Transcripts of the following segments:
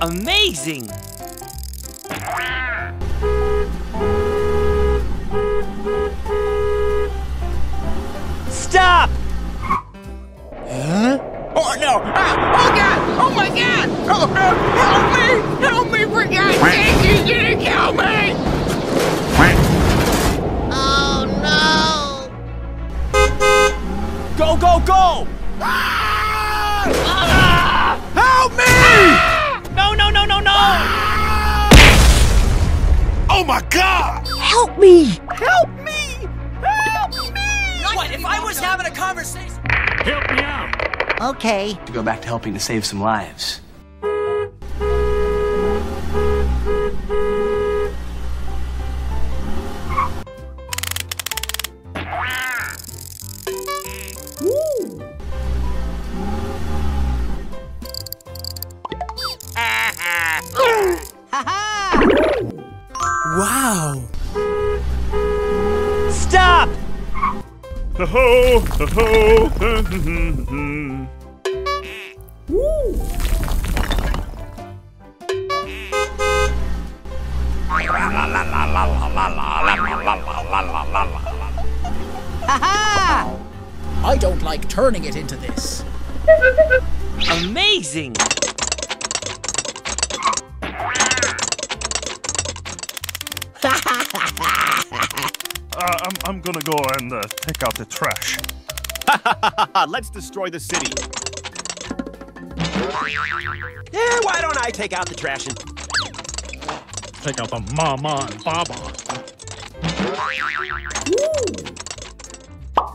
Amazing! Stop! Huh? Oh no! Ah, oh god! Oh my god! Oh no! Help me! Help me! For God's sake, he's gonna kill me! Oh no! Go, go, go! Ah! No! Oh my god! Help me! Help me! Help me! What if I was having a conversation? Help me out! Okay. To go back to helping to save some lives. Like turning it into this. Amazing! Uh, I'm, I'm gonna go and uh, take out the trash. Let's destroy the city. Yeah, why don't I take out the trash and... Take out the mama and baba.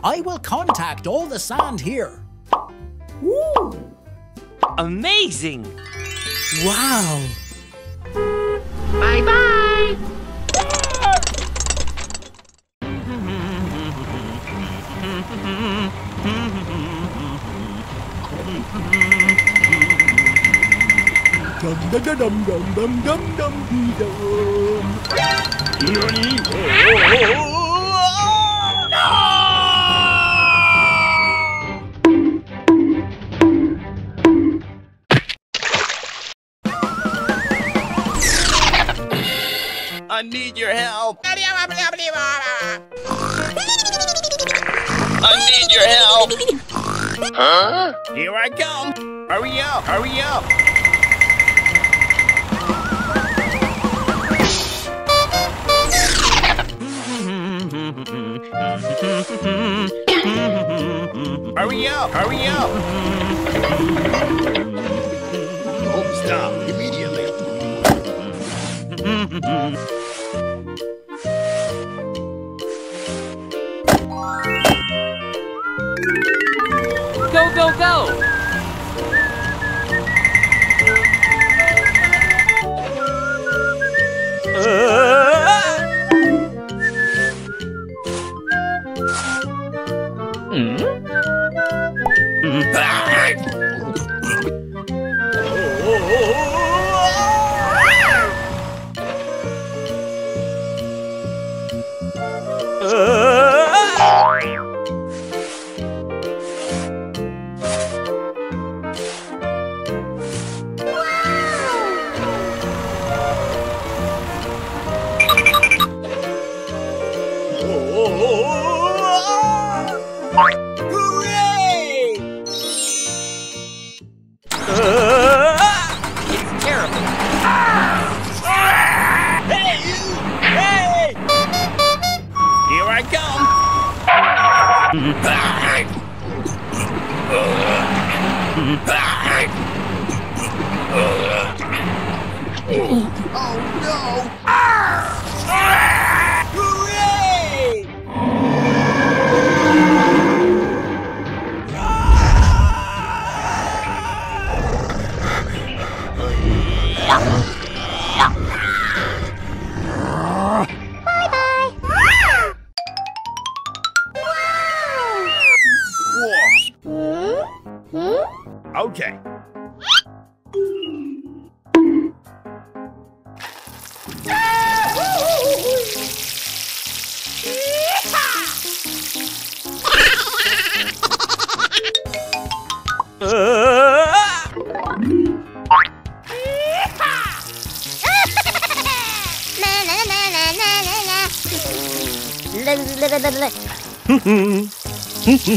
I will contact all the sand here. Woo! Amazing! Wow! Bye-bye! dum da da dum dum dum dum dum dum. Huh? Here I come. Hurry up, hurry up. Hurry up, hurry up. Oh, stop immediately. go! Uh.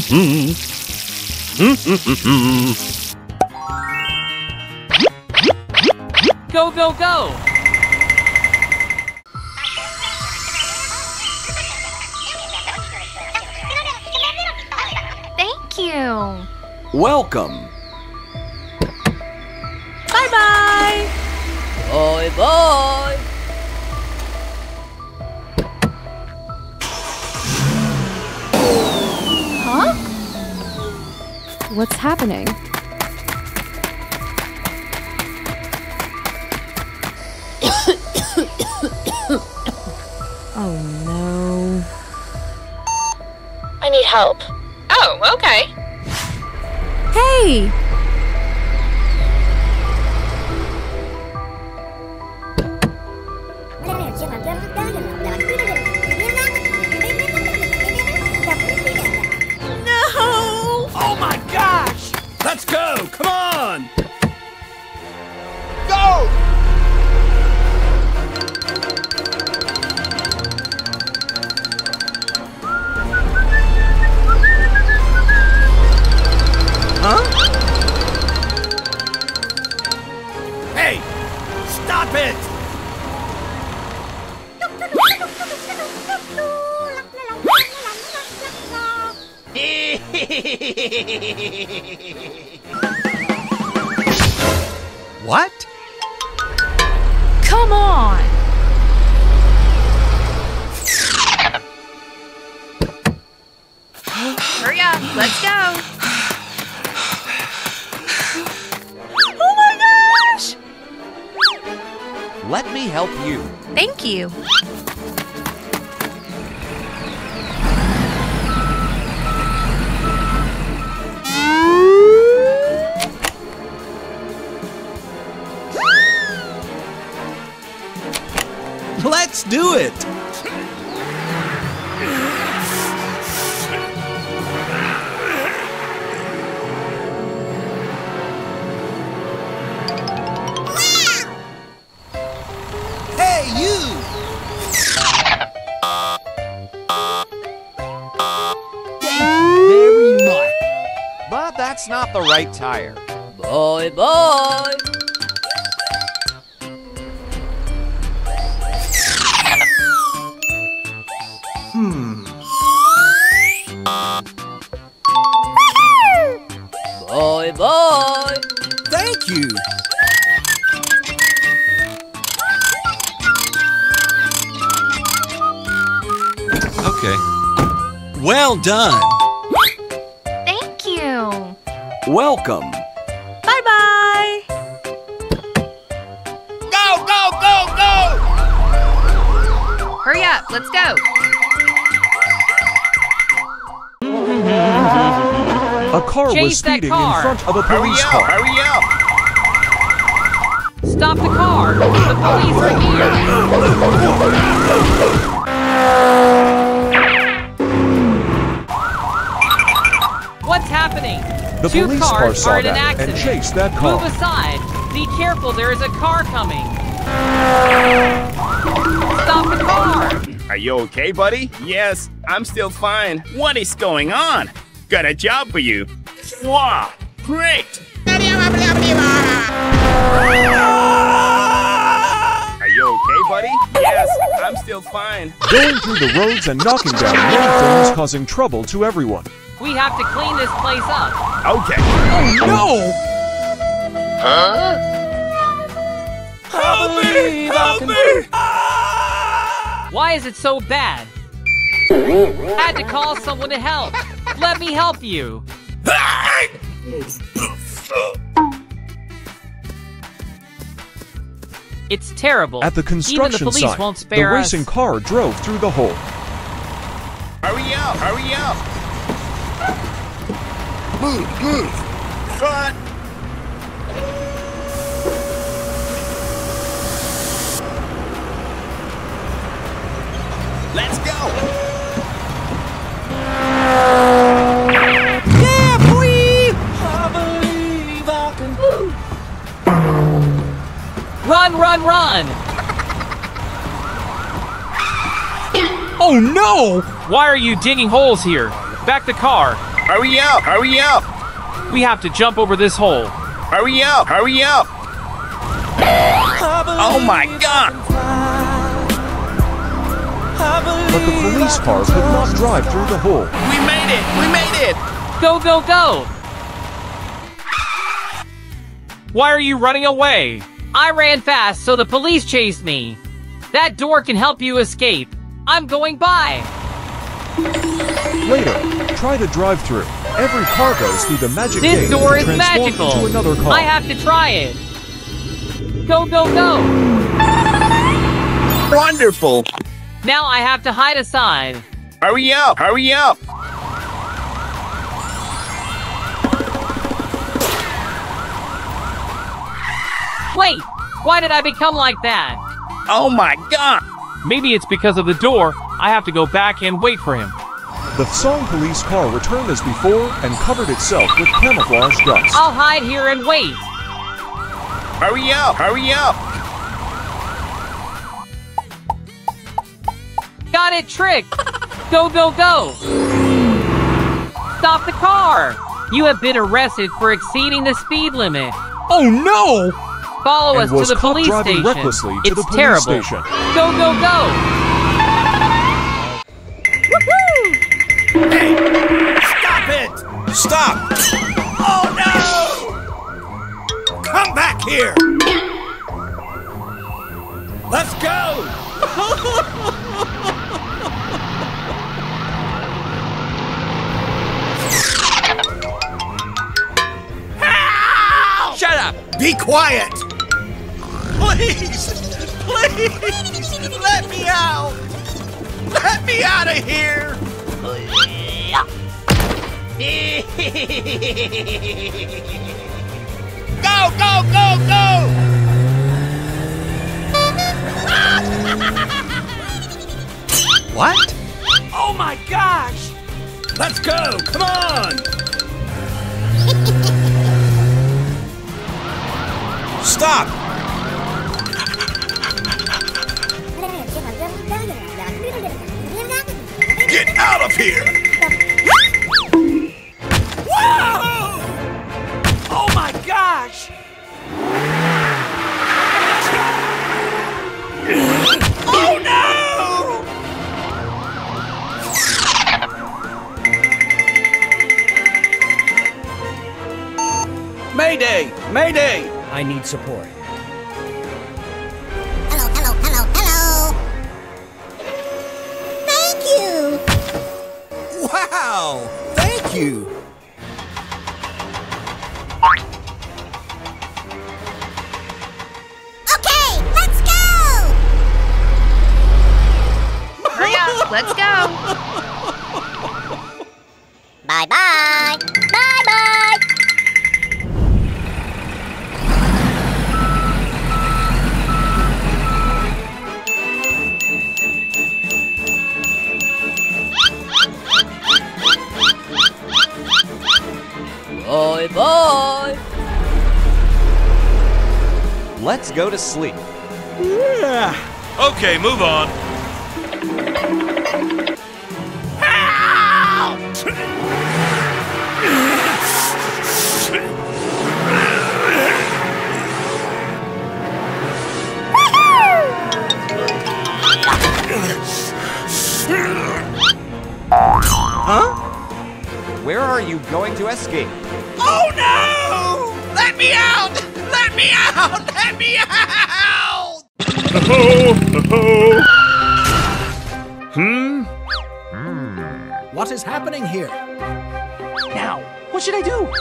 Go, go, go! Thank you. Welcome. That's not the right tire. Bye bye. Hmm. Bye bye. Thank you. Okay. Well done. Thank you. Welcome. Bye bye. Go, go, go, go! Hurry up, let's go. A car Chase was speeding car. in front of a Hurry police up, car. hurry up! Stop the car! The police are here! The Two police car cars saw are in an that and accident. chased that Move aside. Be careful, there is a car coming. Stop the car! Are you okay, buddy? Yes, I'm still fine. What is going on? Got a job for you. Wow, great! Are you okay, buddy? Yes, I'm still fine. Going through the roads and knocking down many things causing trouble to everyone. We have to clean this place up. Okay. Oh no! Help me! Help me! Ah! Why is it so bad? I had to call someone to help. Let me help you. It's terrible. At the Even the construction police site, won't the spare us. racing car drove through the hole. Hurry up! Hurry up! Move! Move! Cut! Let's go! Yeah, boy! Run, run, run! Oh no! Why are you digging holes here? Back the car. Hurry up! Hurry up! We have to jump over this hole. Hurry up! Hurry up! Oh my god! But the police car could not drive through the hole. We made it! We made it! Go, go, go! Why are you running away? I ran fast, so the police chased me. That door can help you escape. I'm going by. Later, try to drive through. Every car goes through the magic This gate door to is transform magical. into another car. I have to try it. Go, go, go! Wonderful! Now I have to hide aside. Hurry up! Hurry up! Wait, why did I become like that? Oh my god! Maybe it's because of the door. I have to go back and wait for him. The Song police car returned as before and covered itself with camouflage dust. I'll hide here and wait. Hurry up! Hurry up! Got it tricked. Go, go, go. Stop the car. You have been arrested for exceeding the speed limit. Oh no! Follow And us to the police station. recklessly to it's the police terrible. station. Go, go, go. Stop! Oh no! Come back here! Let's go! Shut up! Be quiet! Please! Please! Let me out! Let me out of here! Go, go, go, go! what? Oh my gosh! Let's go! Come on! Stop! Get out of here! Gosh! Oh no! Mayday! Mayday! I need support. Hello, hello, hello, hello. Thank you. Wow! Thank you! Let's go. Bye bye. Bye bye. Bye bye. Let's go to sleep. Yeah. Okay, move on. Going to escape? Oh no! Let me out! Let me out! Let me out! Hmm? What is happening here? Now, what should I do?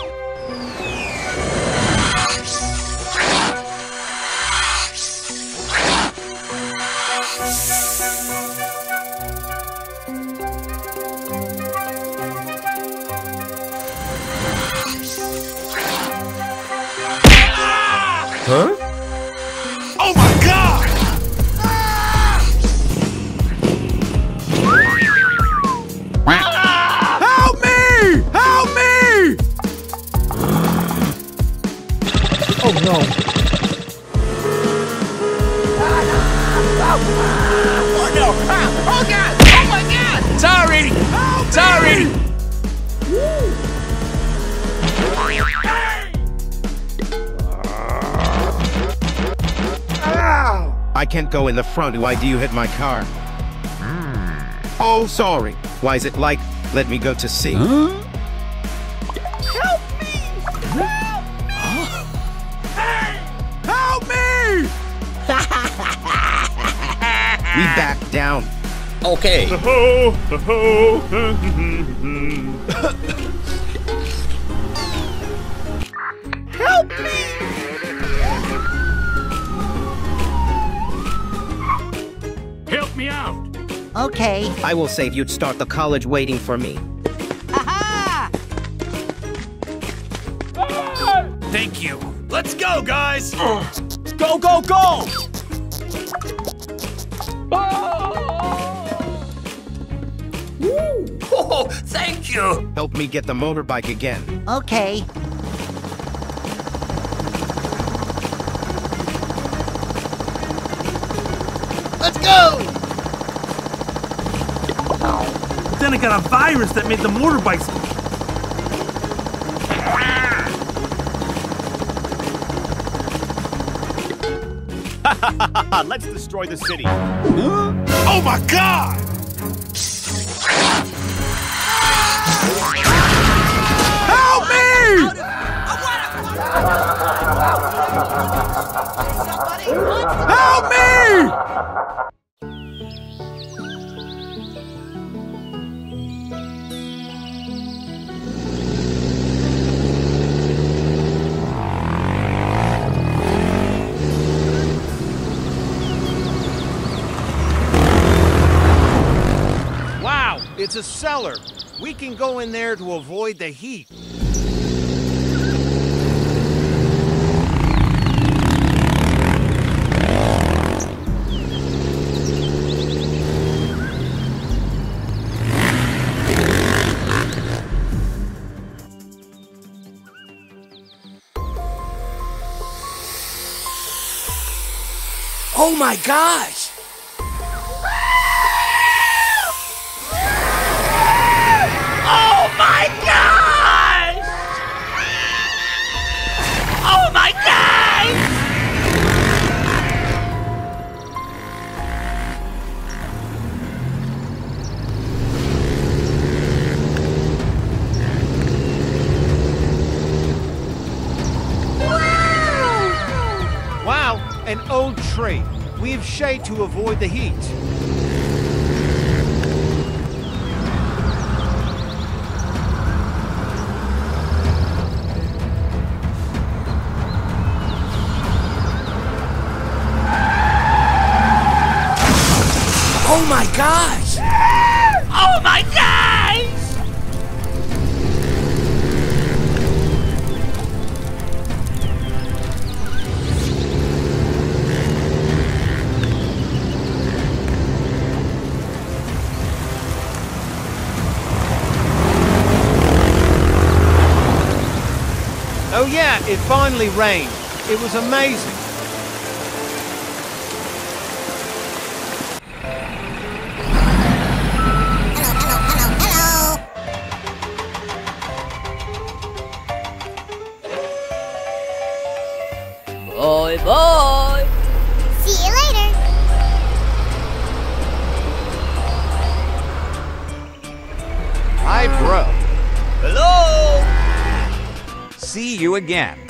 Ah, Oh god! Oh my god! Sorry! Sorry! I can't go in the front. Why do you hit my car? Oh, sorry. Why is it like, let me go to see? Help Okay. Help me! Help me out! Okay. I will save you'd start the college waiting for me. Thank you. Let's go, guys. Go, go, go! Oh, thank you! Help me get the motorbike again. Okay. Let's go! Then I got a virus that made the motorbikes. Let's destroy the city. Oh my god! A cellar. We can go in there to avoid the heat. Oh my gosh! To avoid the heat. It finally rained. It was amazing. Again.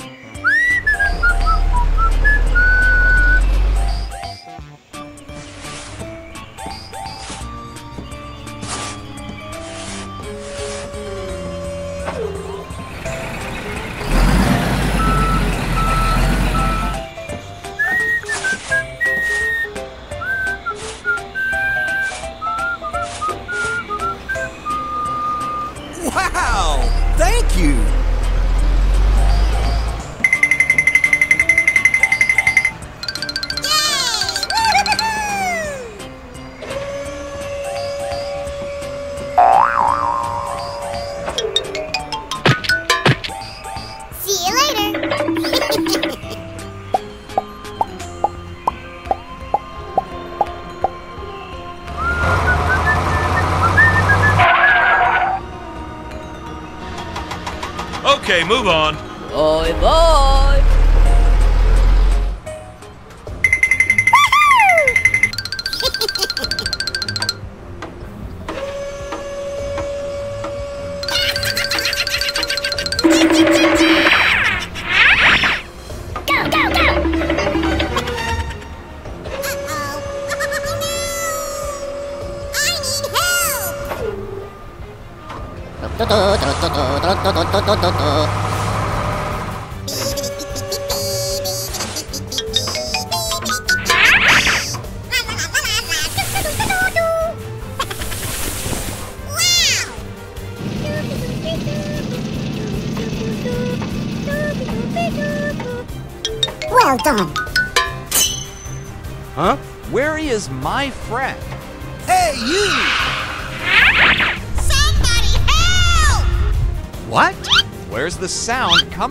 Move on.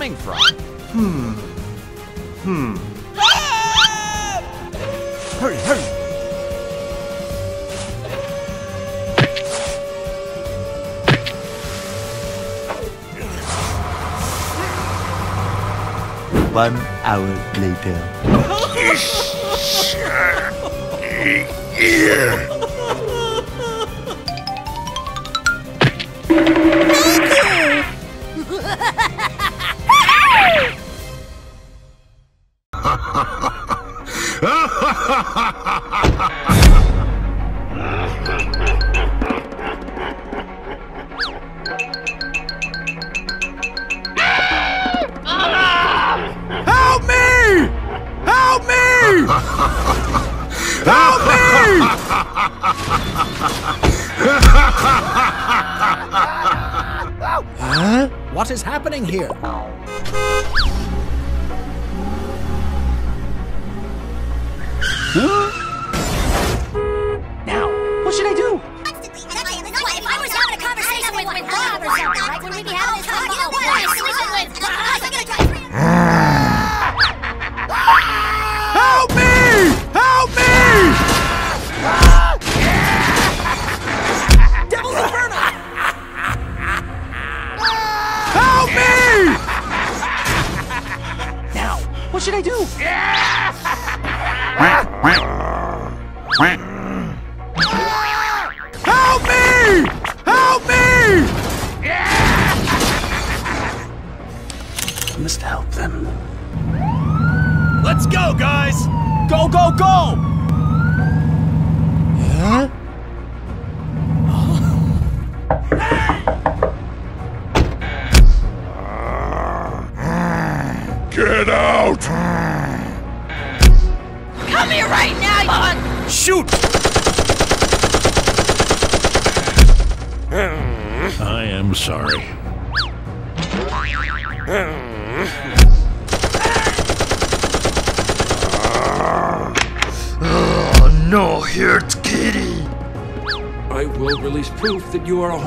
Coming from? Should I do? Help you are a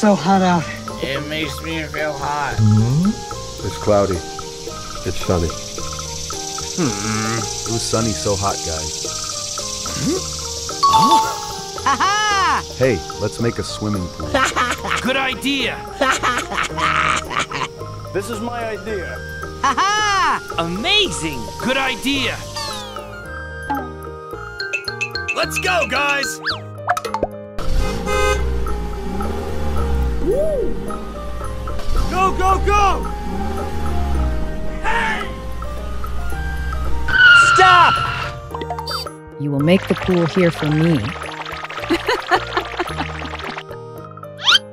so hot out. It makes me feel hot. It's cloudy. It's sunny. Hmm. It was sunny, so hot, guys. Ha Hey, let's make a swimming pool. Good idea! This is my idea. ha! Amazing! Good idea! Let's go, guys! Go, go, go! Stop! You will make the pool here for me.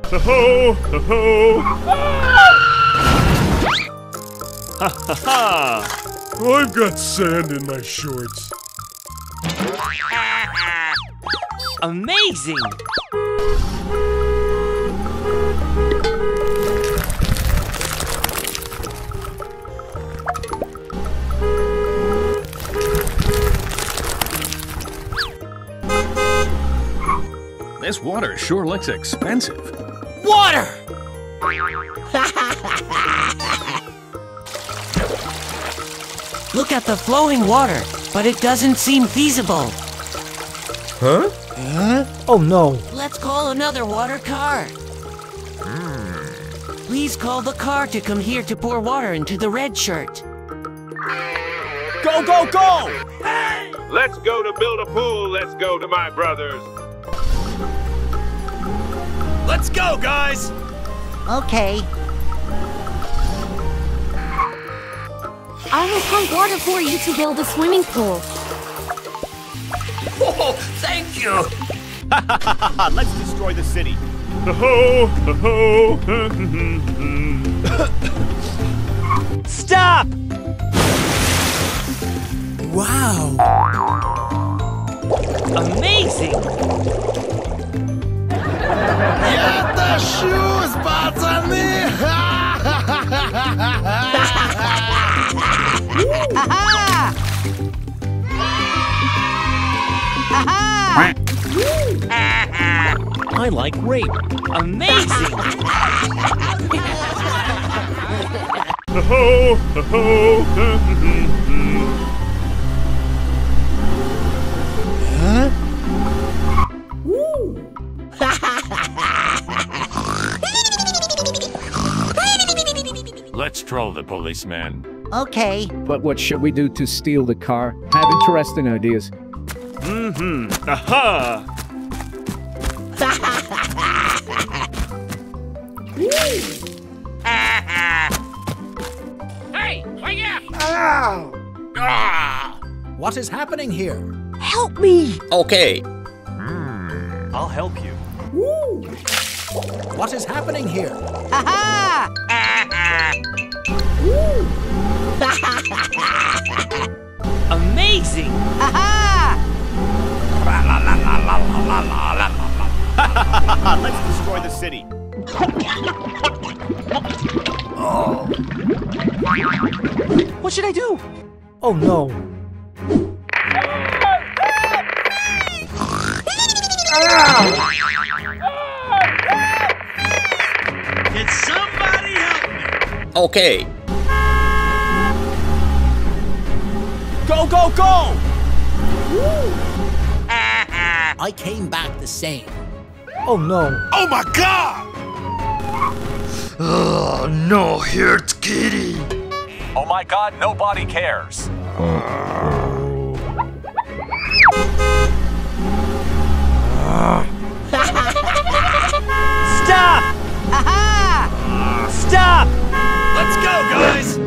Ho ho ho! Ha ha ha! I've got sand in my shorts. Amazing! Sure looks expensive. Water! Look at the flowing water, but it doesn't seem feasible. Huh? Huh? Oh no. Let's call another water car. Please call the car to come here to pour water into the red shirt. Go, go, go! Let's go to build a pool. Let's go to my brother's. Let's go, guys! Okay. I will pump water for you to build a swimming pool. Oh, thank you! Let's destroy the city. Ho, ho, Stop! Wow. Amazing! Это shoes, пацаны! Aha! Aha! I like rape. Amazing! ho, ho, Let's troll the policeman. Okay. But what should we do to steal the car? Have interesting ideas. Mm-hmm. Aha! Hey, wake up! Ow! Ah! What is happening here? Help me! Okay. I'll help you. What is happening here? Aha! Amazing! Aha! Let's destroy the city. oh. What should I do? Oh no. Can somebody help me? Okay. Go, go, go! I came back the same. Oh no. Oh my god! Oh, no, here's Kitty. Oh my god, nobody cares. Stop! Aha! Stop! Let's go, guys!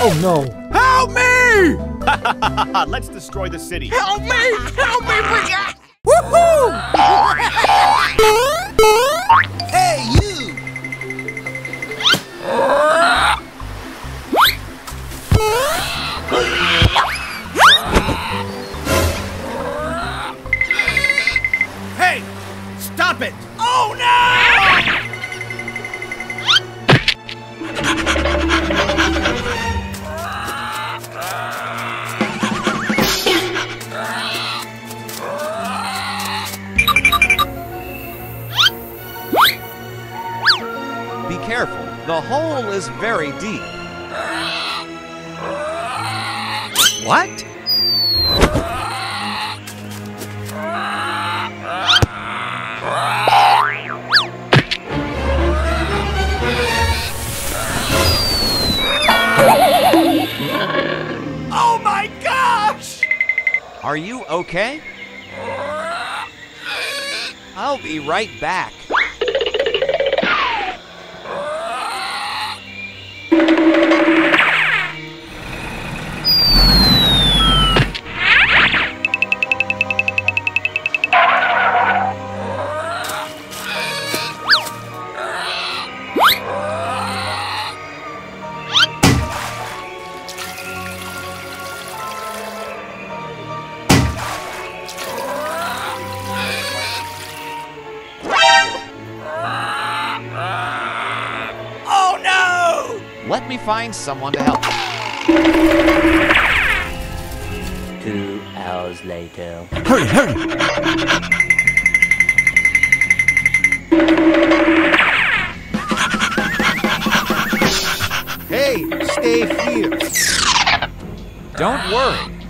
Oh no. Help me! Let's destroy the city. Help me! Help me, bring out! Woohoo! Let me find someone to help. Two hours later. Hurry, hurry! Hey, stay here. Don't worry.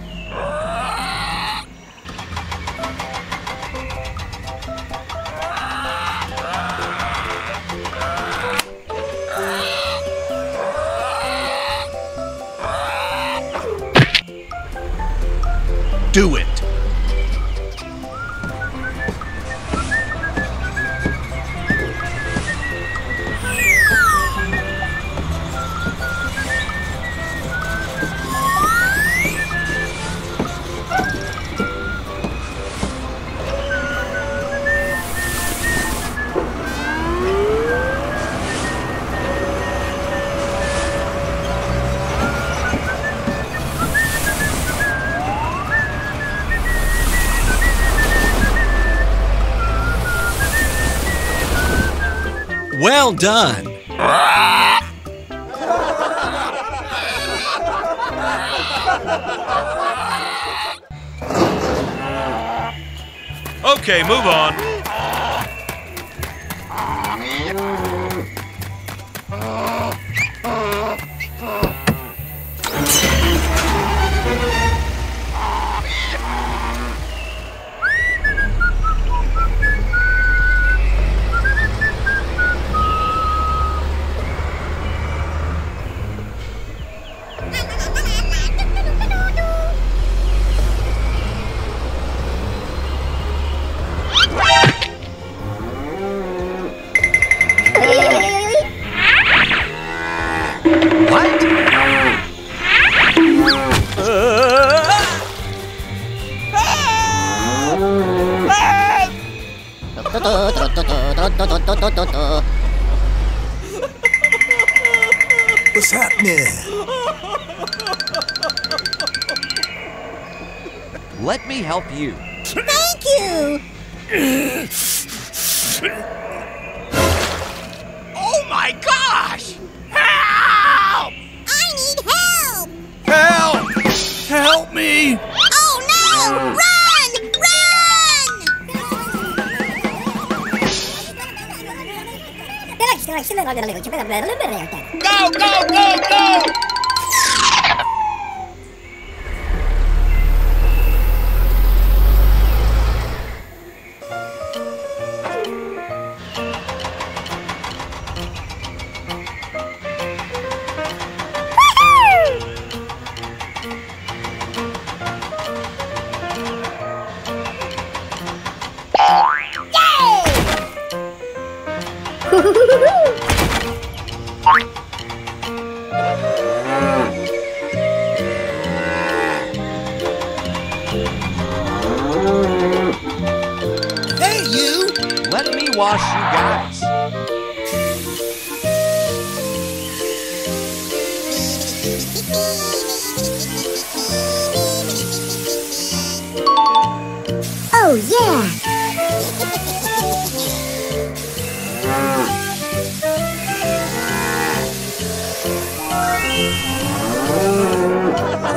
Well done.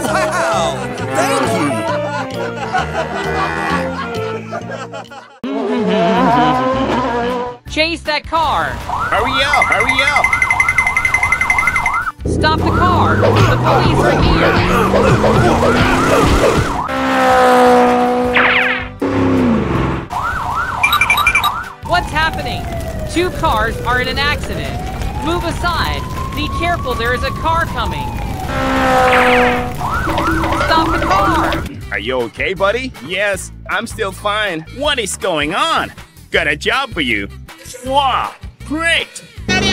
Wow! Thank you! Chase that car! Hurry up, hurry up! Stop the car! The police are here! What's happening? Two cars are in an accident. Move aside. Be careful, there is a car coming. Stop the car! Are you okay, buddy? Yes, I'm still fine. What is going on? Got a job for you. Wow, great! Are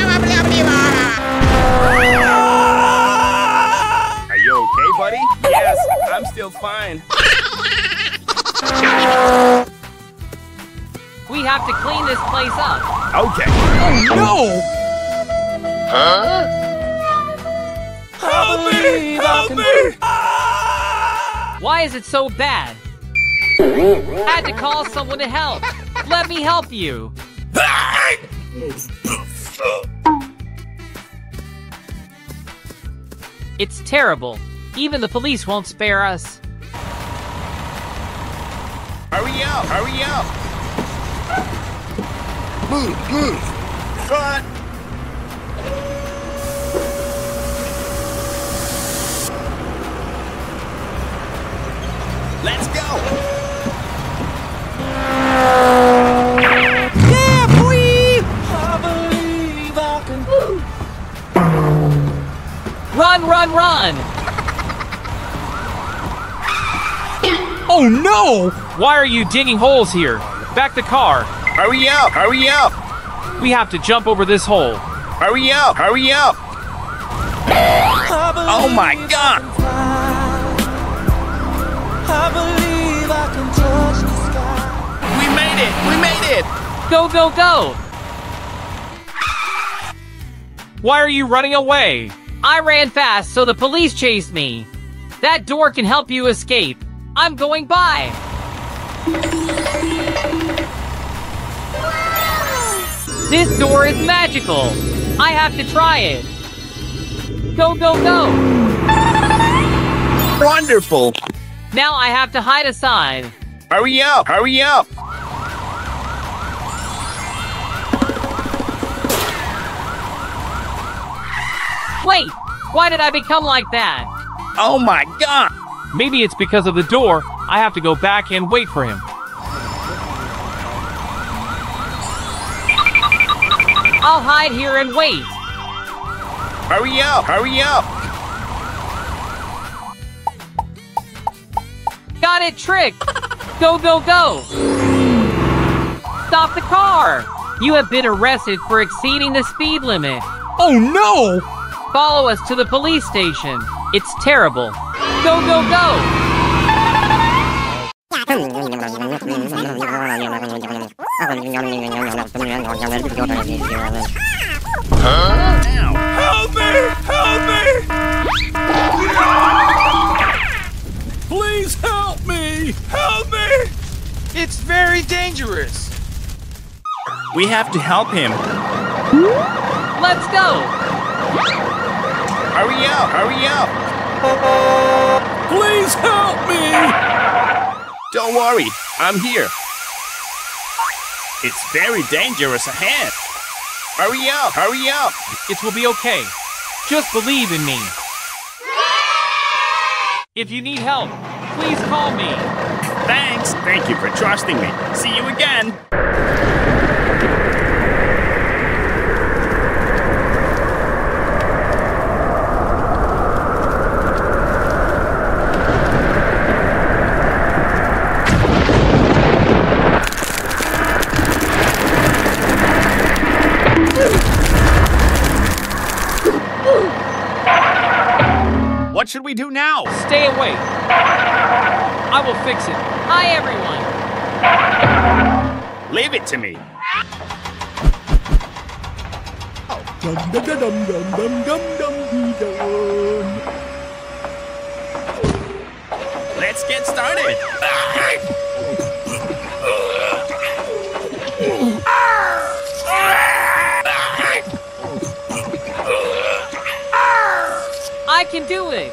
you okay, buddy? Yes, I'm still fine. We have to clean this place up. Okay. Oh no! Huh? Help me! Help me! Why is it so bad? I had to call someone to help. Let me help you. It's terrible. Even the police won't spare us. Hurry up! Hurry up! Move, move! Cut! Let's go! Yeah, boy! I believe I can. Run, run, run! Oh no! Why are you digging holes here? Back the car. Hurry up! Hurry up! We have to jump over this hole. Hurry up! Hurry up! Oh my god! We made it! We made it! Go, go, go! Why are you running away? I ran fast, so the police chased me. That door can help you escape. I'm going by. This door is magical. I have to try it. Go, go, go! Wonderful! Now I have to hide aside. Hurry up! Hurry up! Wait! Why did I become like that? Oh my god! Maybe it's because of the door. I have to go back and wait for him. I'll hide here and wait. Hurry up! Hurry up! Got it tricked. Go, go, go. Stop the car. You have been arrested for exceeding the speed limit. Oh no! Follow us to the police station. It's terrible. Go, go, go. Help me! Help me! Please help me! Help me! It's very dangerous. We have to help him. Let's go. Hurry up! Hurry up! Please help me! Don't worry, I'm here. It's very dangerous ahead. Hurry up! Hurry up! It will be okay. Just believe in me. If you need help, please call me. Thanks! Thank you for trusting me. See you again! should we do now? Stay away. I will fix it. Hi, everyone. Leave it to me. Let's get started. I can do it.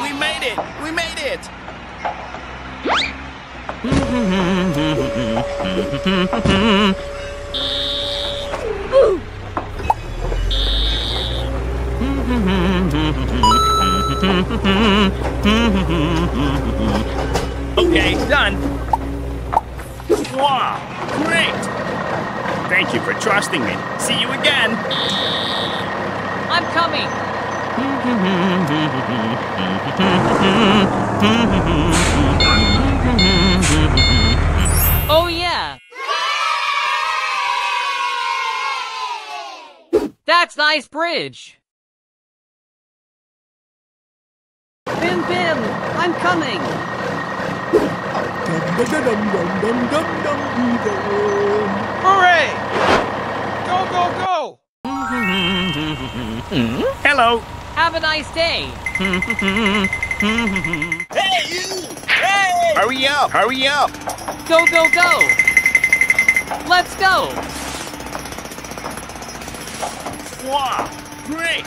We made it! We made it! Okay, done. Thank you for trusting me. See you again. I'm coming. Oh, yeah. That's nice bridge. Bim Bim, I'm coming. Dum Go, go, go! Hello. Have a nice day. Hey, you! Hey! Hurry up! Hurry up! Go, go, go. Let's go! Wow, great!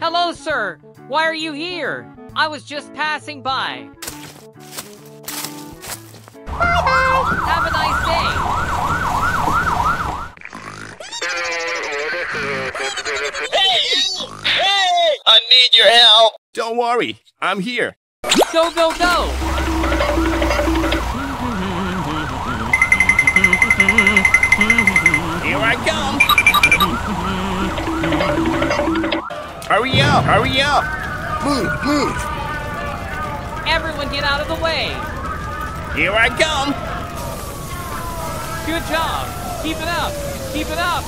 Hello, sir. Why are you here? I was just passing by. Bye-bye. Have a nice day. Hey, you! Hey! I need your help! Don't worry, I'm here. Go, go, go! Here I come! Hurry up, hurry up! Move, move! Everyone get out of the way. Here I come! Good job. Keep it up. Keep it up.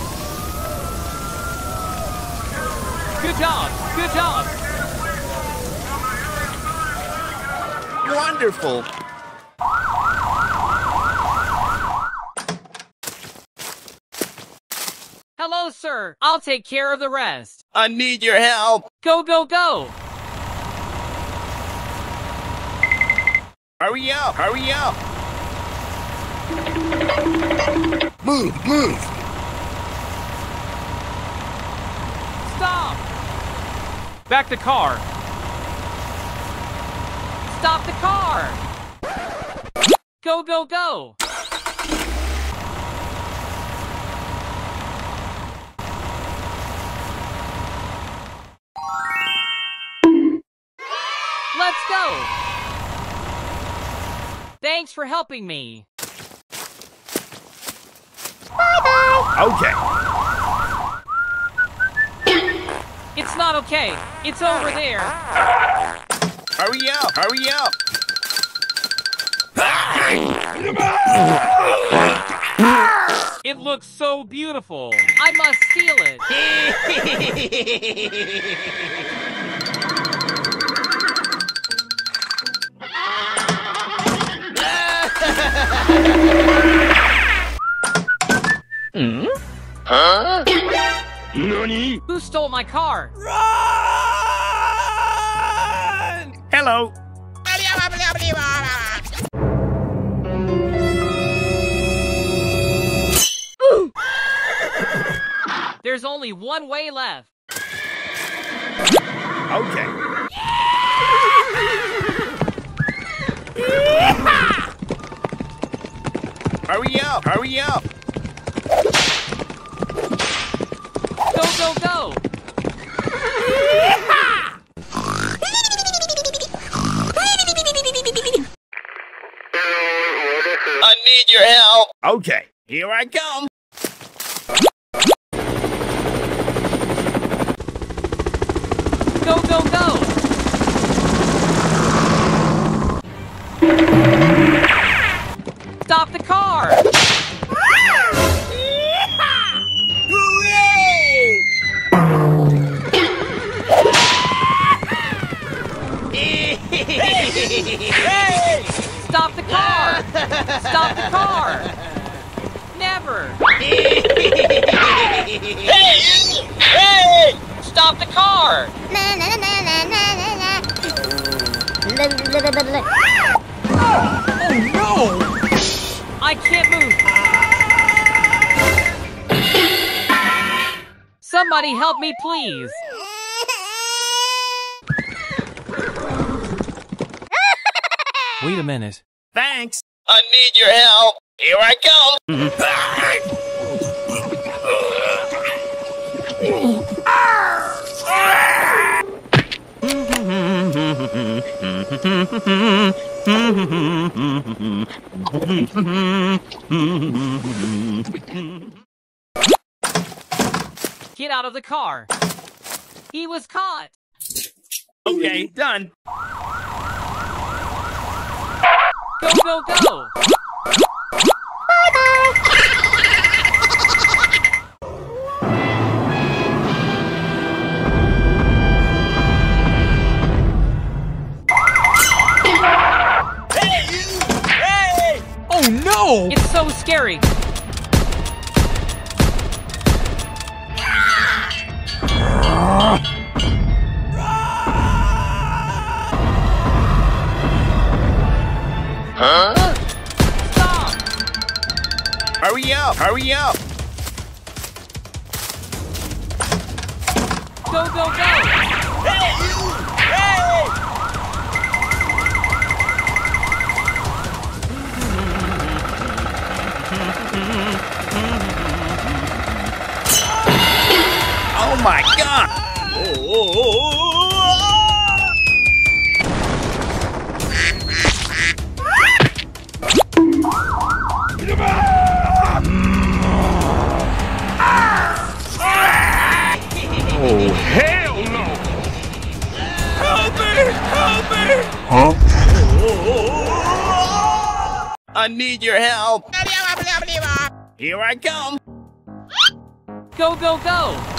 Good job. Good job. Wonderful! Hello, sir. I'll take care of the rest. I need your help! Go, go, go. Hurry up, hurry up! Move, move! Stop. Back the car. Stop the car. Go, go, go. Let's go. Thanks for helping me. Bye-bye. Okay. It's not okay. It's over there. Hurry up, hurry up! It looks so beautiful. I must steal it. Huh? Nani? Who stole my car? Hello. There's only one way left. Okay. Hurry up, hurry up! Go, go, go! I need your help! Okay, here I come! Go, go, go! Stop the car! hey! Stop the car! Stop the car! Never! hey! Hey! Stop the car! Na na na na na na na. La- la- la- la- la- Oh no! I can't move! Somebody help me, please! Wait a minute. Thanks! I need your help! Here I come! Get out of the car! He was caught! okay, done! Go, go, go! no! It's so scary. Huh? Stop! Hurry up! Hurry up! Go, go, go! Hey, you! Oh my god! Oh, oh, oh, Oh, hell no! Help me! Help me! Huh? I need your help! Here I come! Go, go, go!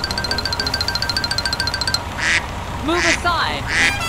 Move aside!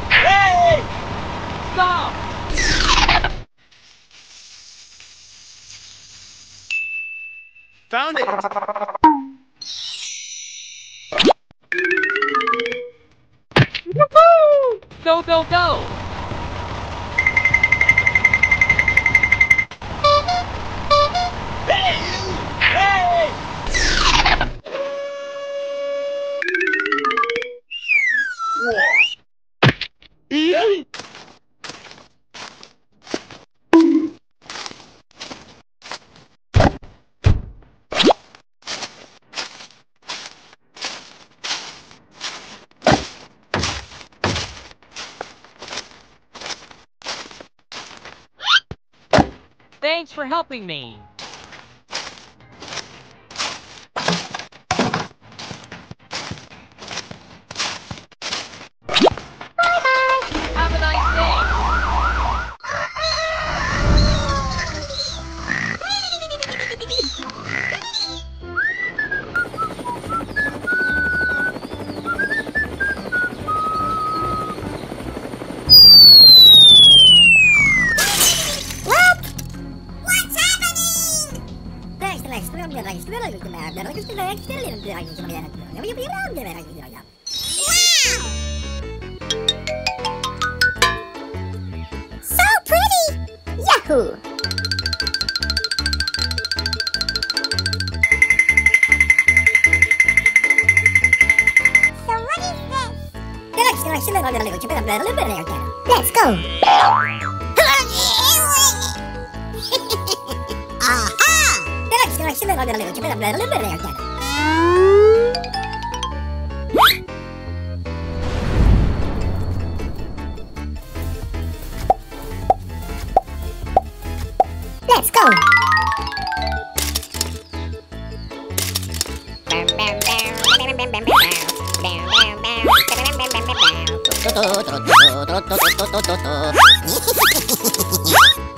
Helping me!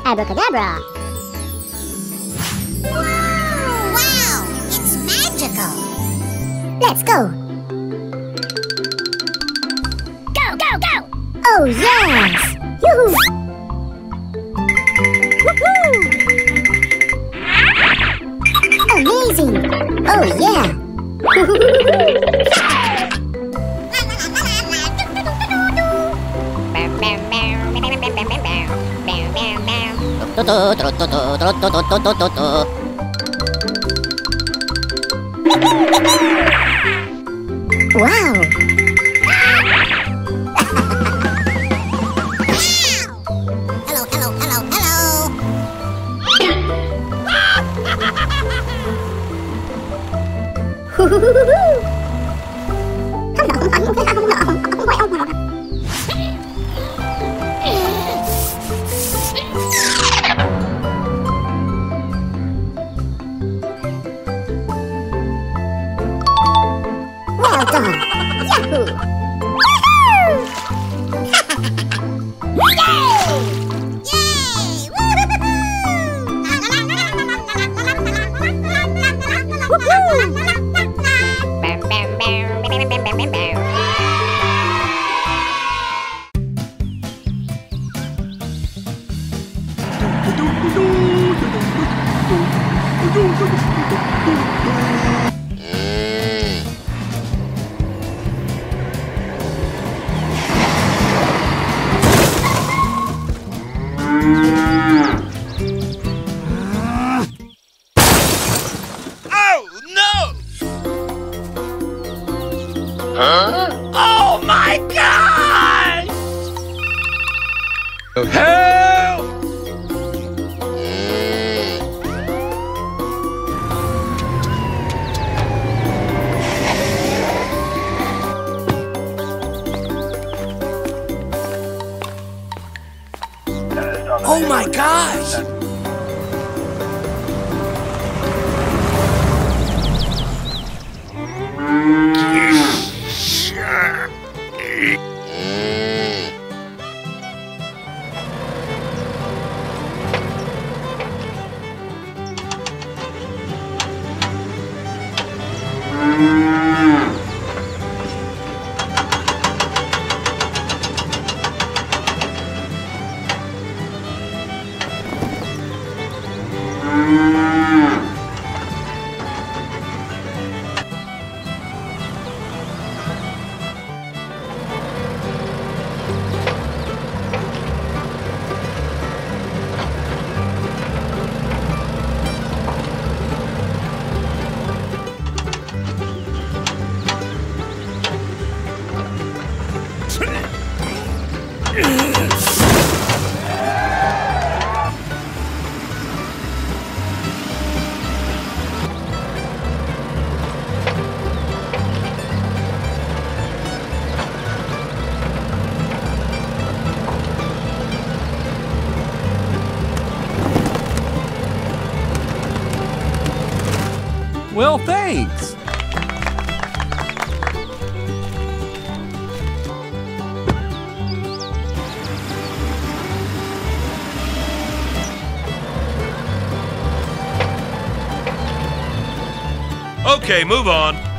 Abracadabra! Wow! It's magical! Let's go! Go, go, go! Oh, yes! Yoo-hoo! Woohoo! Amazing! Oh, yeah! Wow! Hello, hello, hello, hello! Okay, move on.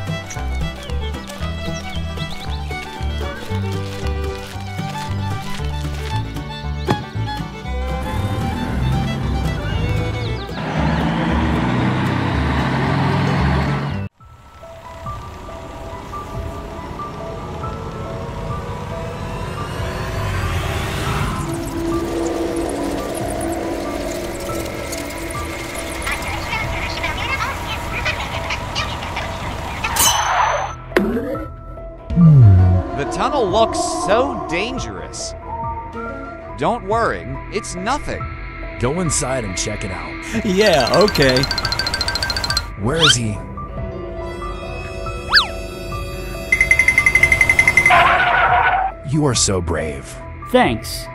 Looks so dangerous. Don't worry, it's nothing. Go inside and check it out. Yeah, okay. Where is he? You are so brave. Thanks.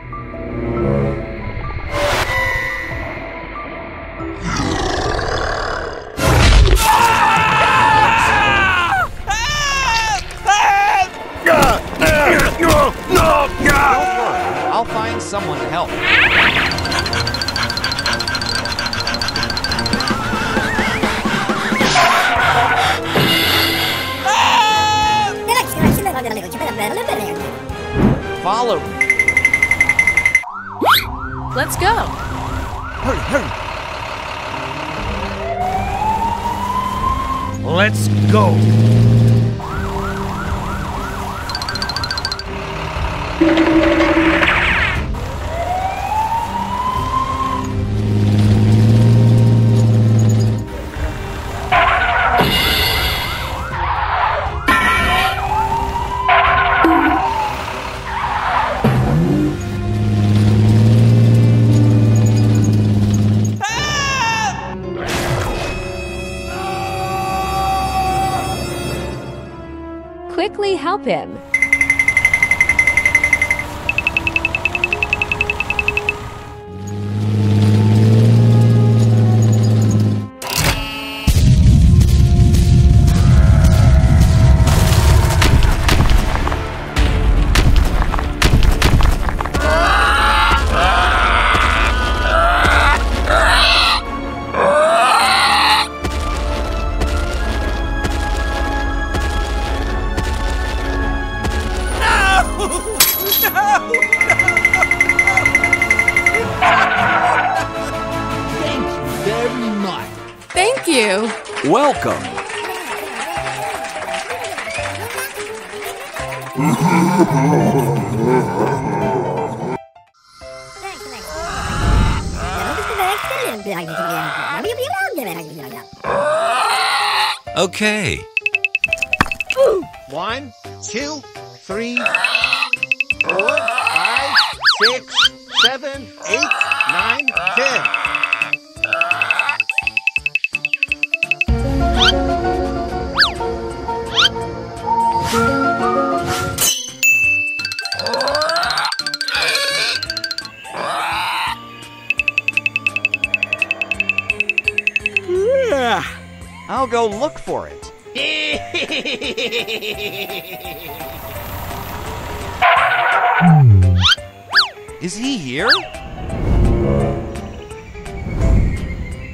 Is he here?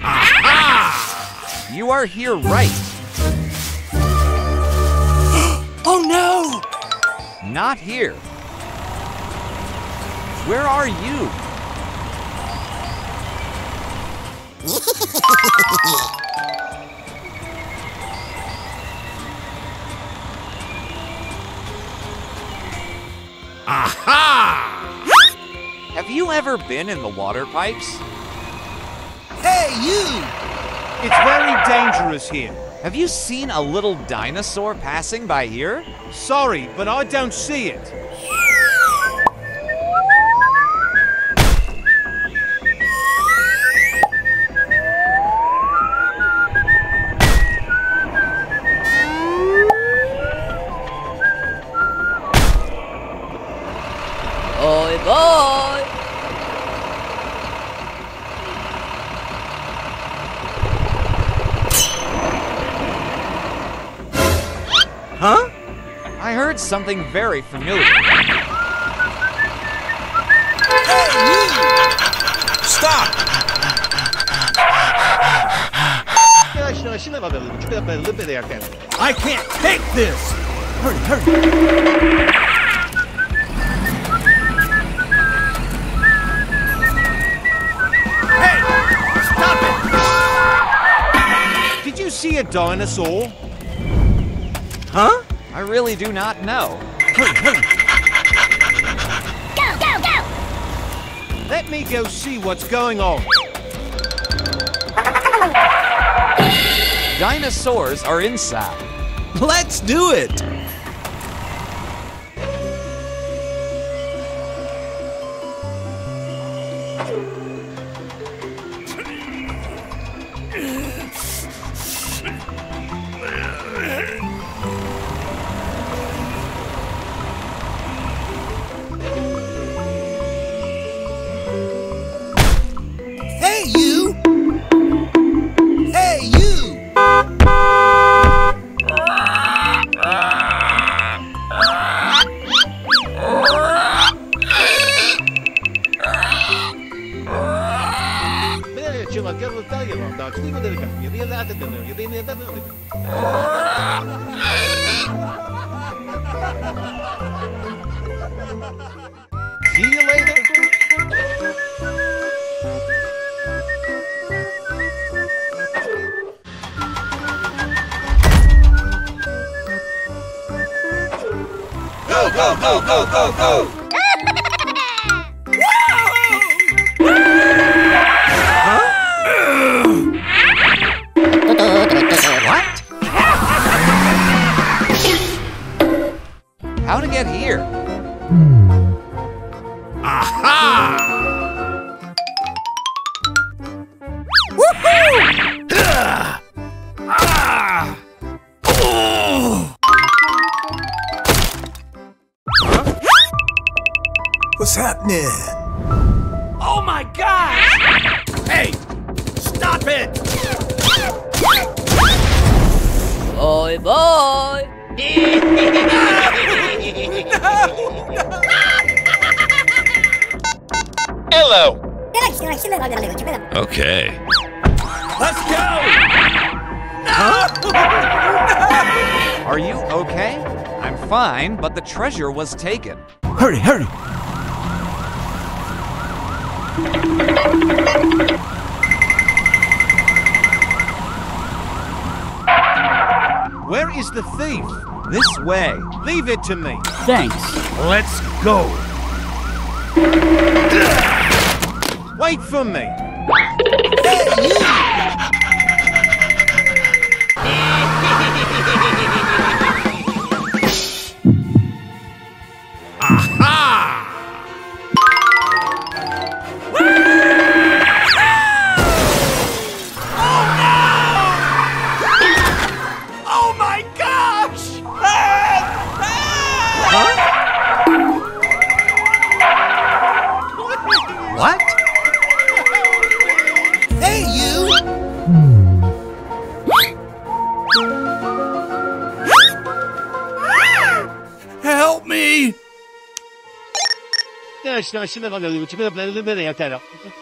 Aha! You are here right. oh no! Not here. Where are you? Aha! Have you ever been in the water pipes? Hey, you! It's very dangerous here. Have you seen a little dinosaur passing by here? Sorry, but I don't see it. Something very familiar. Stop! I can't take this! Hurry, hurry! Hey! Stop it! Did you see a dinosaur? Huh? I really do not know. Hurry, hurry! Go, go, go! Let me go see what's going on. Dinosaurs are inside. Let's do it! Let's go! Are you okay? I'm fine, but the treasure was taken. Hurry, hurry! Where is the thief? This way. Leave it to me. Thanks. Let's go. Wait for me. Oh 何?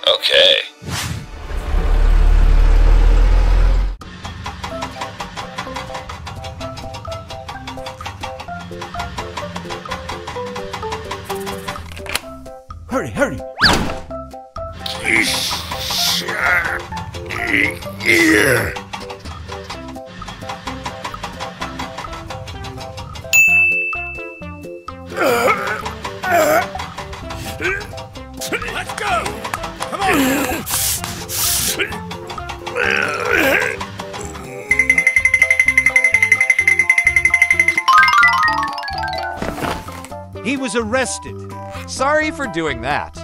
Okay. For doing that.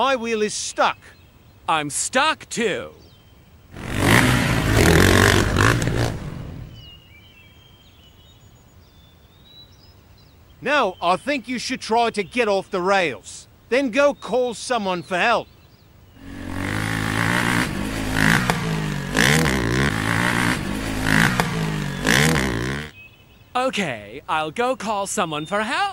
My wheel is stuck. I'm stuck too. No, I think you should try to get off the rails. Then go call someone for help. Okay, I'll go call someone for help.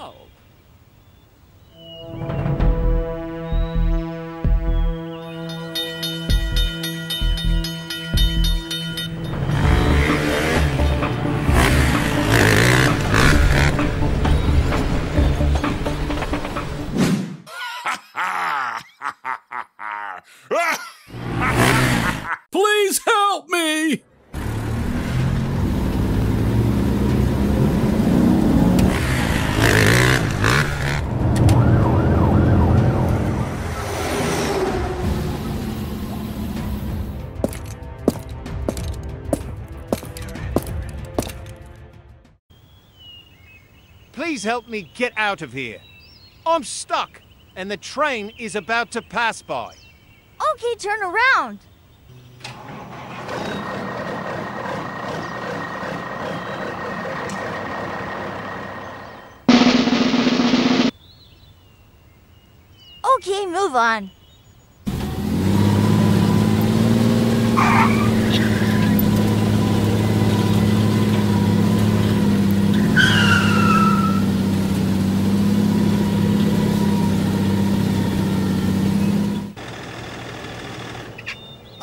Help me get out of here. I'm stuck, and the train is about to pass by. Okay, turn around. Okay, move on.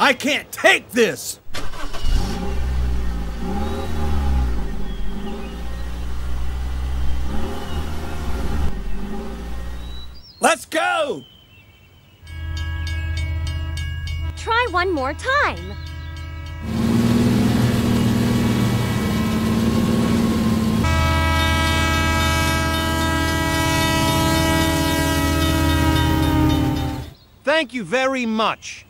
I can't take this! Let's go! Try one more time. Thank you very much.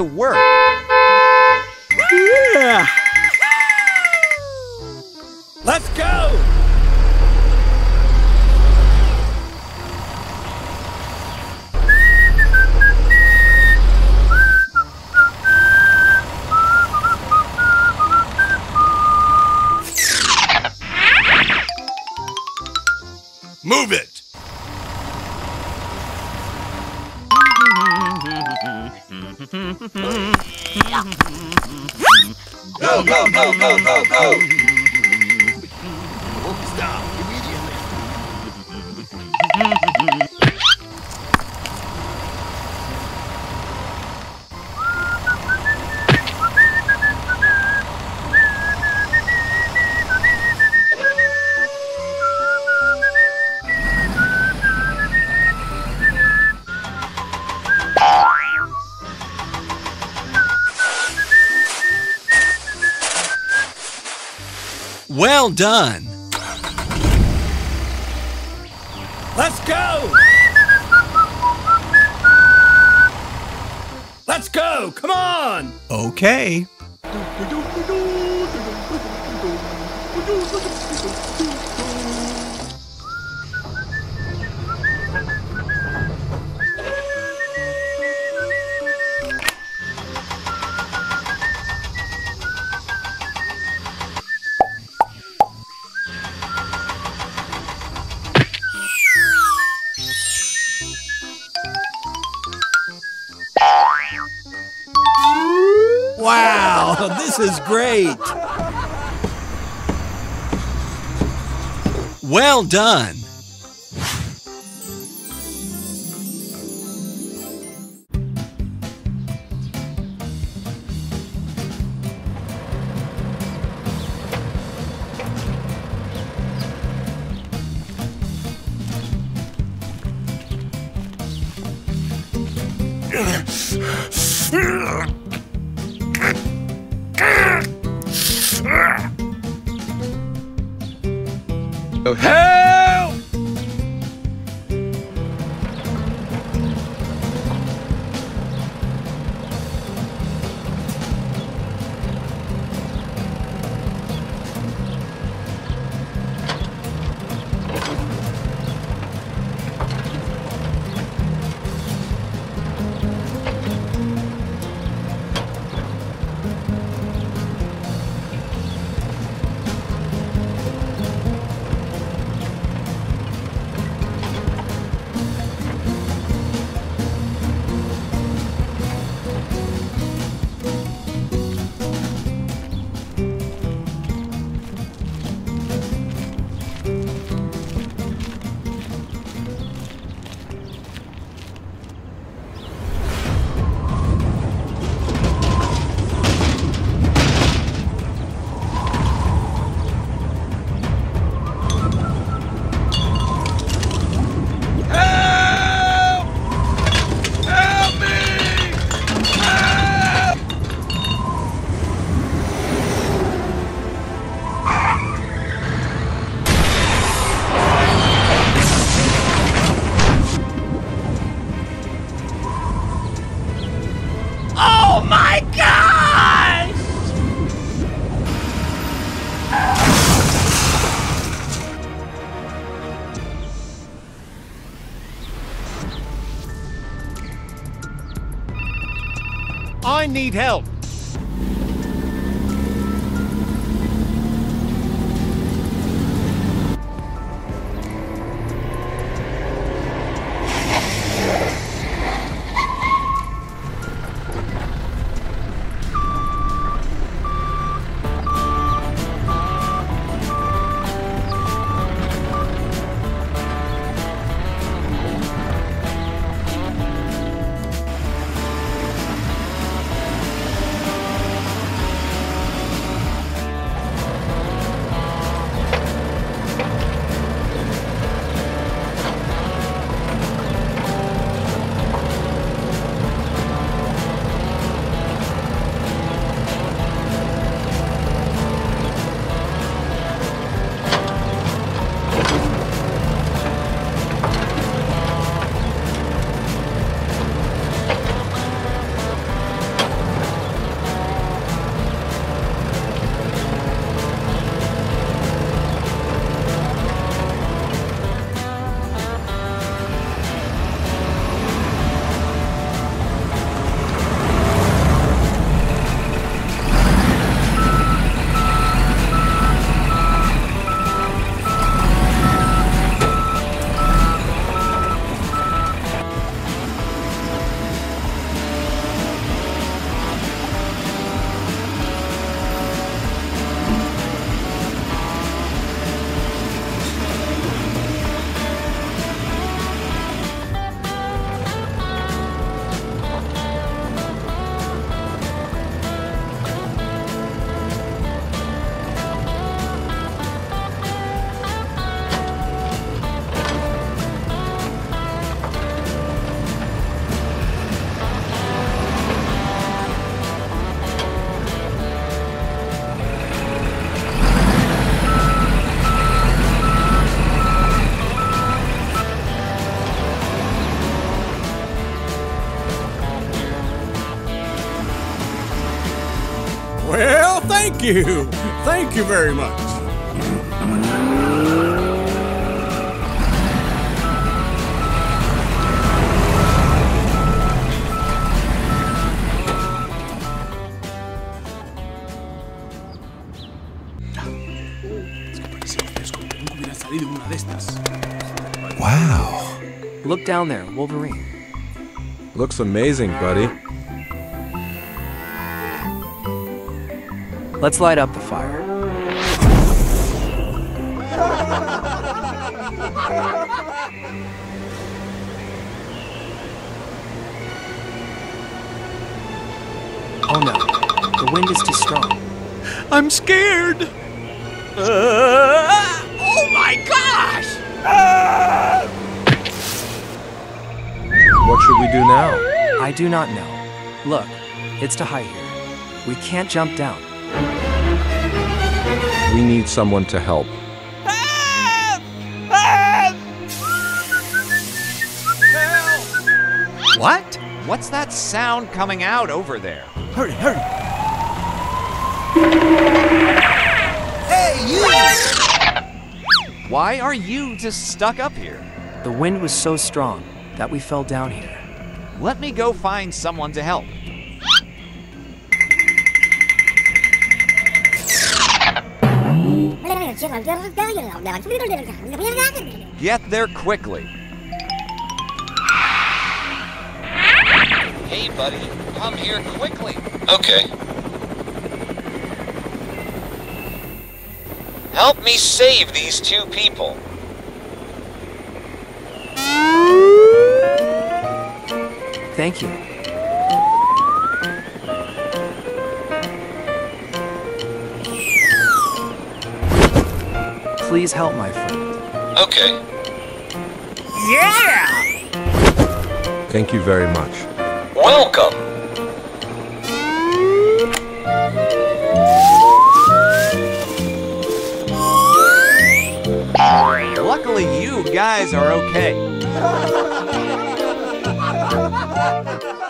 To work. Yeah! Well done. Let's go! Let's go! Come on! Okay. Well done. Need help. Thank you. Thank you very much. Wow. Look down there, Wolverine. Looks amazing, buddy. Let's light up the fire. Oh no, the wind is too strong. I'm scared. Uh, oh my gosh! What should we do now? I do not know. Look, it's too high here. We can't jump down. We need someone to help. help What? What's that sound coming out over there? Hurry, hurry. Hey, you! Why are you just stuck up here? The wind was so strong that we fell down here. Let me go find someone to help. Get there quickly. Hey, buddy, come here quickly. Okay. Help me save these two people. Thank you. Please help my friend. Okay. Yeah! Thank you very much. Welcome. Luckily, you guys are okay.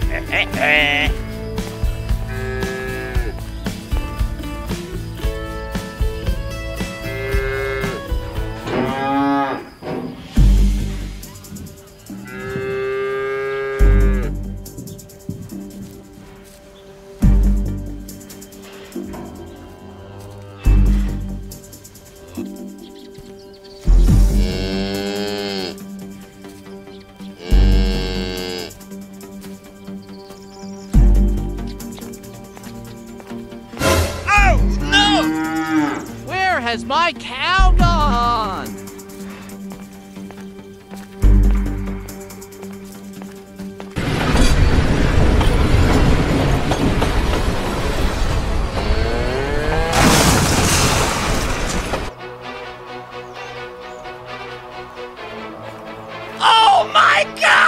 Oh my gosh!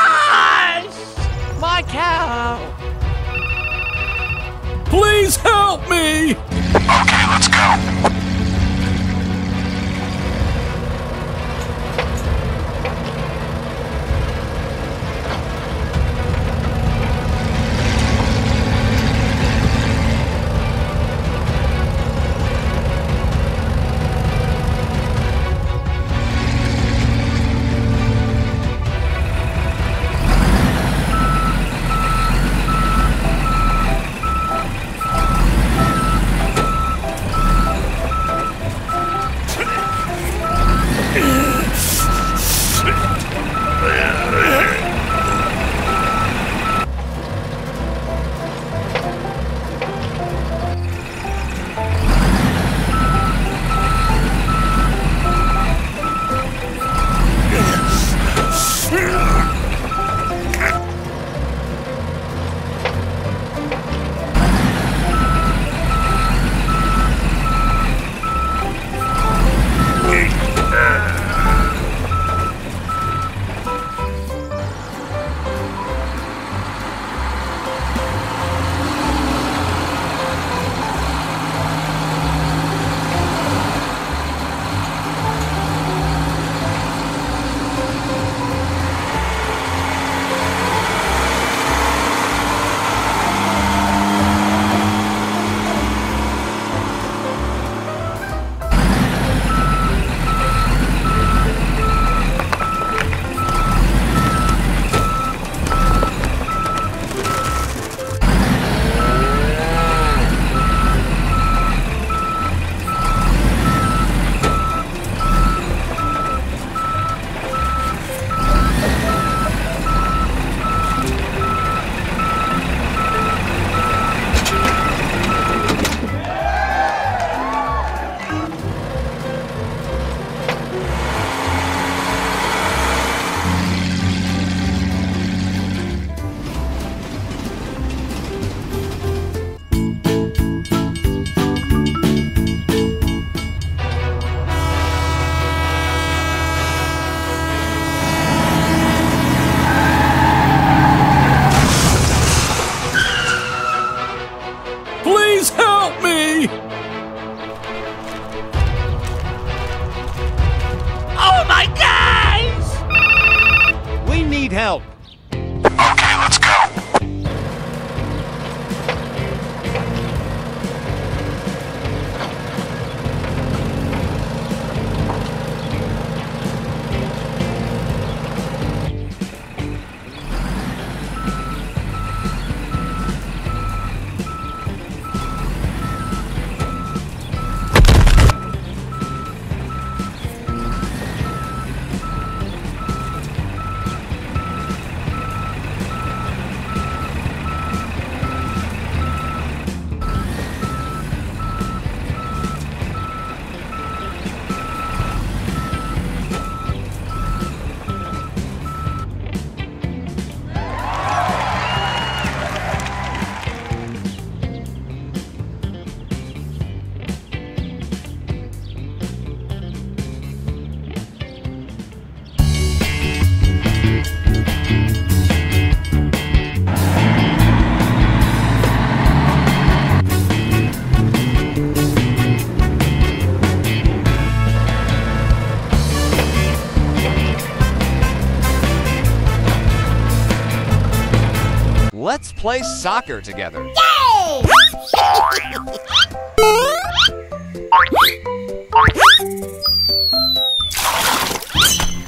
Play soccer together.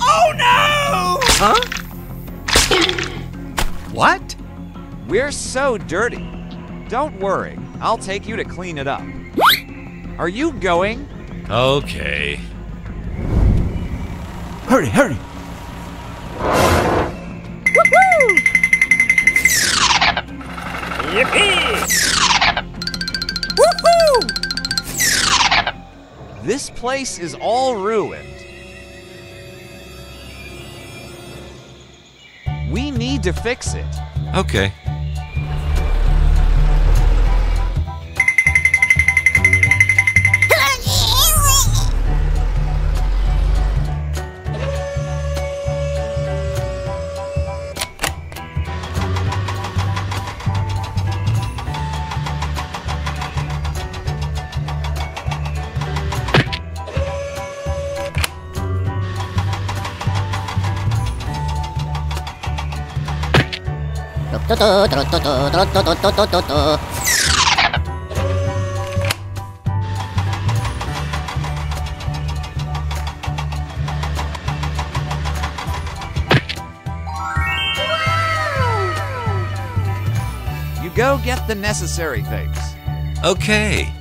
Oh no! Huh? What? We're so dirty. Don't worry, I'll take you to clean it up. Are you going? Okay. Hurry, hurry. Yippee! Woohoo! This place is all ruined. We need to fix it. Okay. Go get the necessary things. Okay.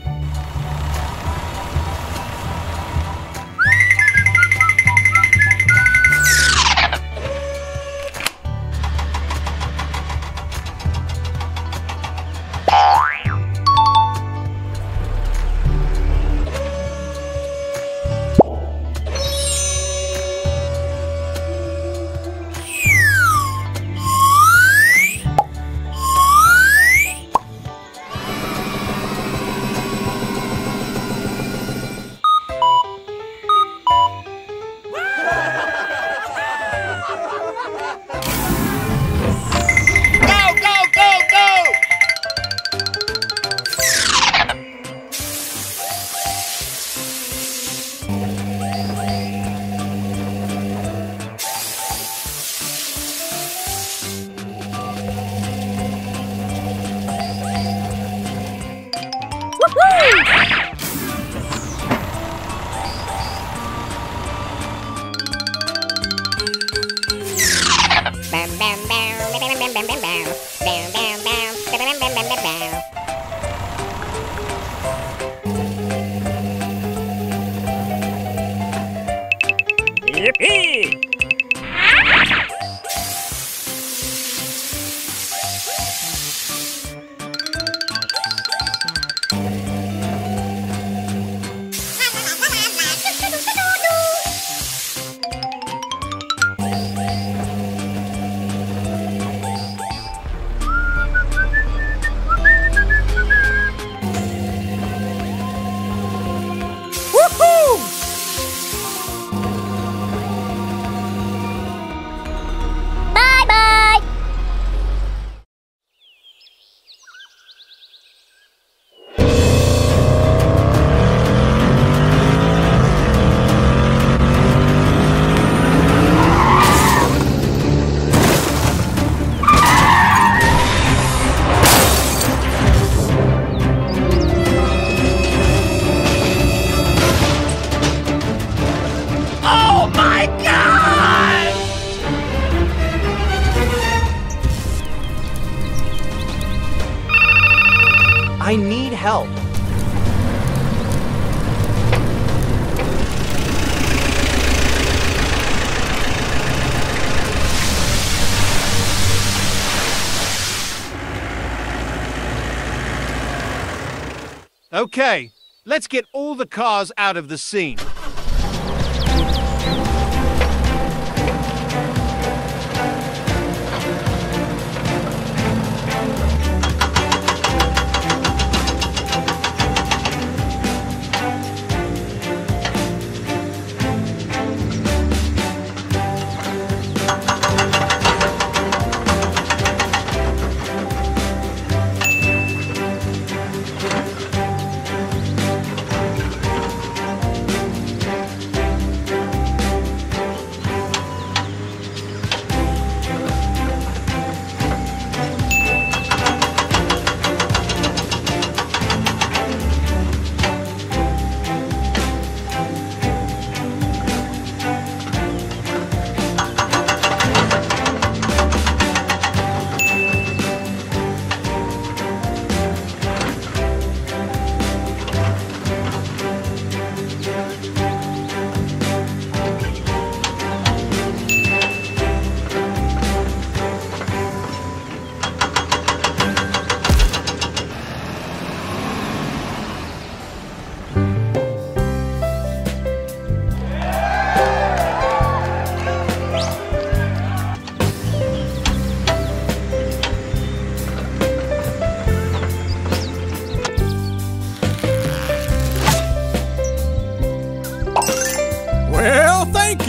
Okay, let's get all the cars out of the scene.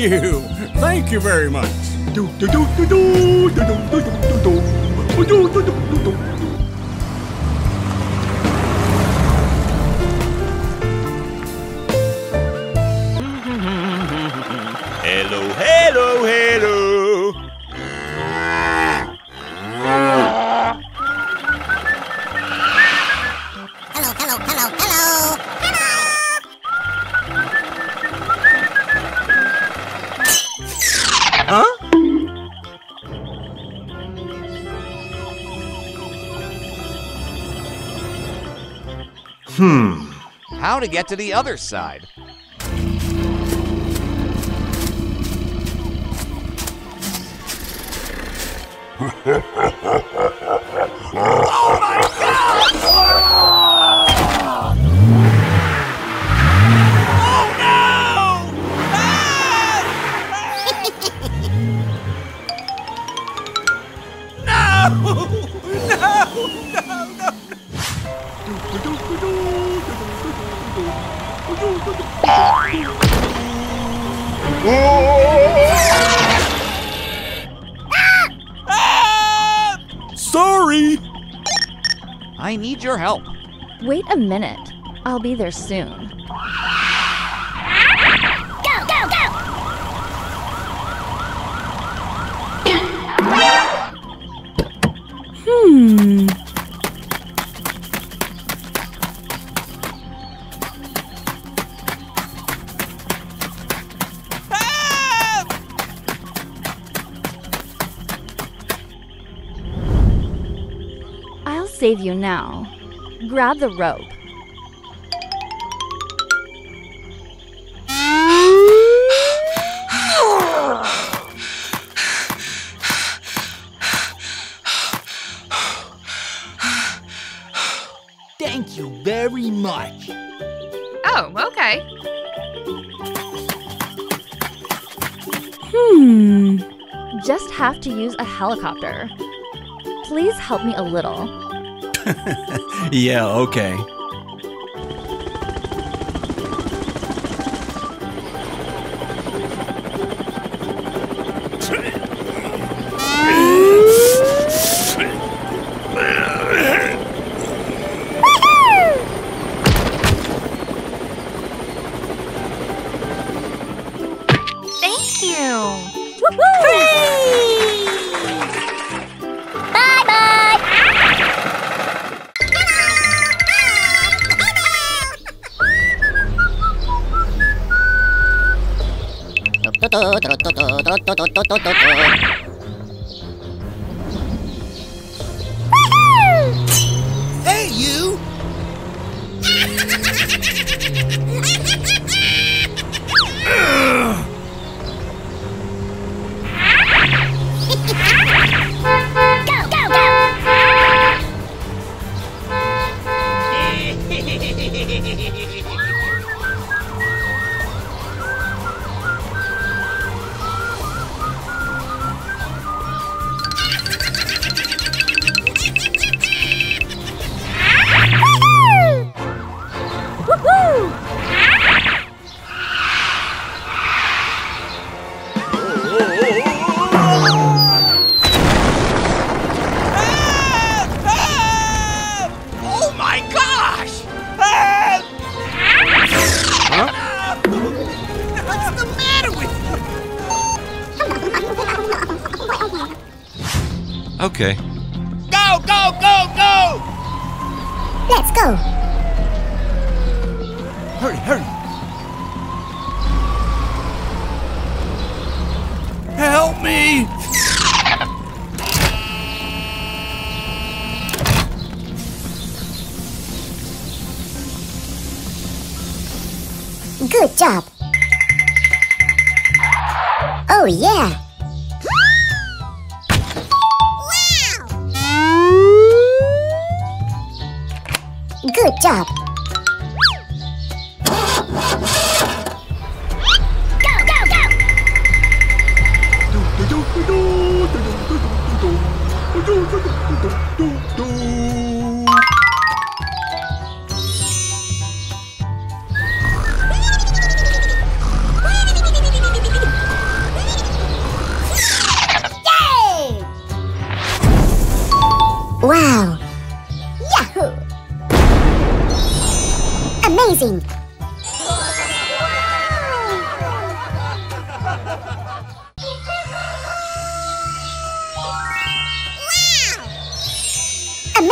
You. Thank you very much. To get to the other side? Minute. I'll be there soon. Go, go, go! Hmm. I'll save you now. Grab the rope. Have to use a helicopter. Please help me a little. yeah, okay. ドドドド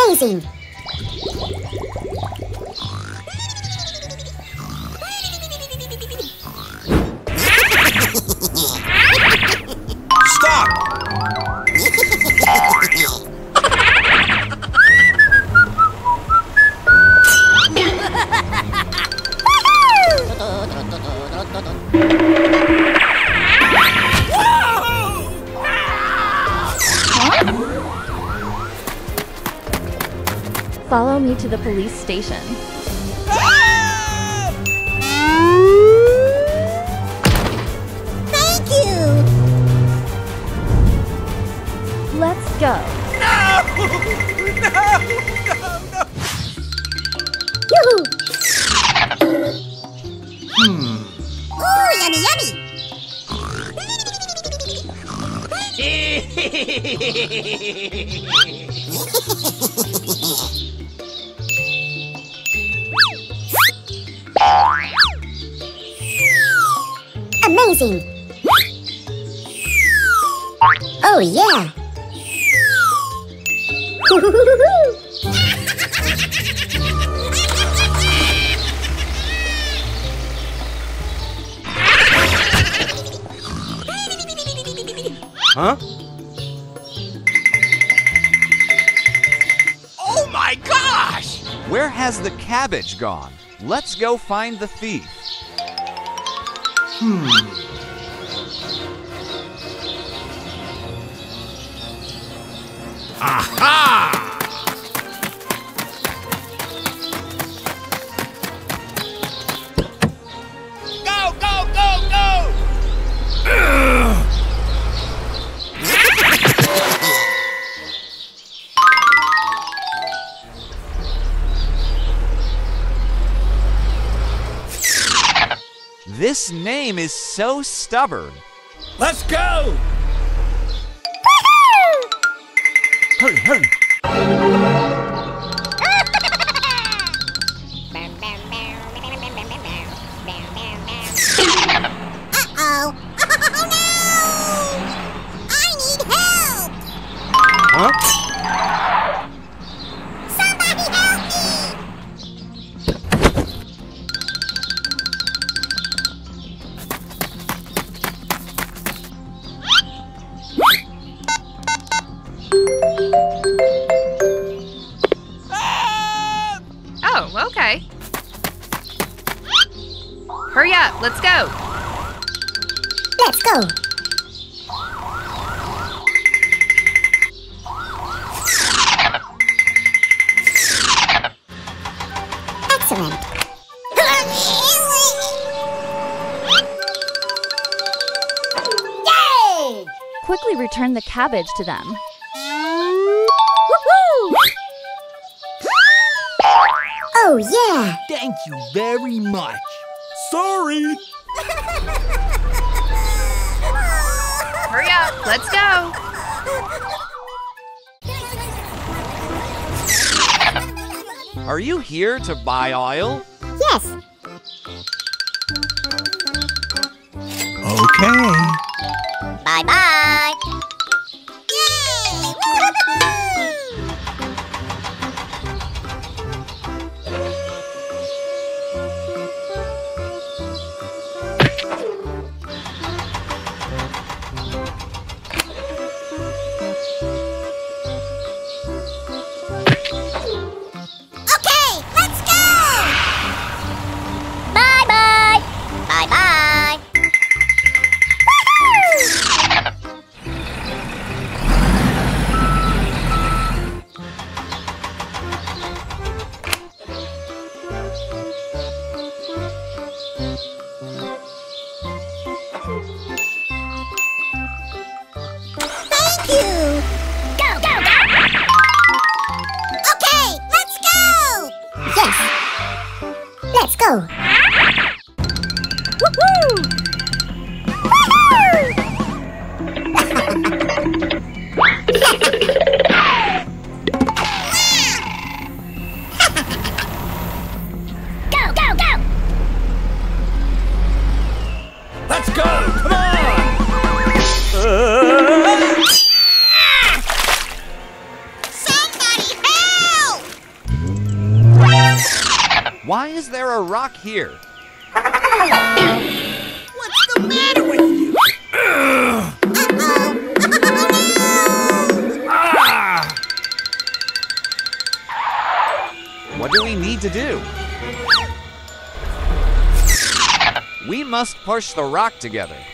amazing! the police station. gone. Let's go find the thief. Hmm. so stubborn. Let's go! message to them. Oh, yeah! Thank you very much. Sorry! Hurry up, let's go! Are you here to buy oil? What's the matter with you? Uh -oh. What do we need to do? We must push the rock together.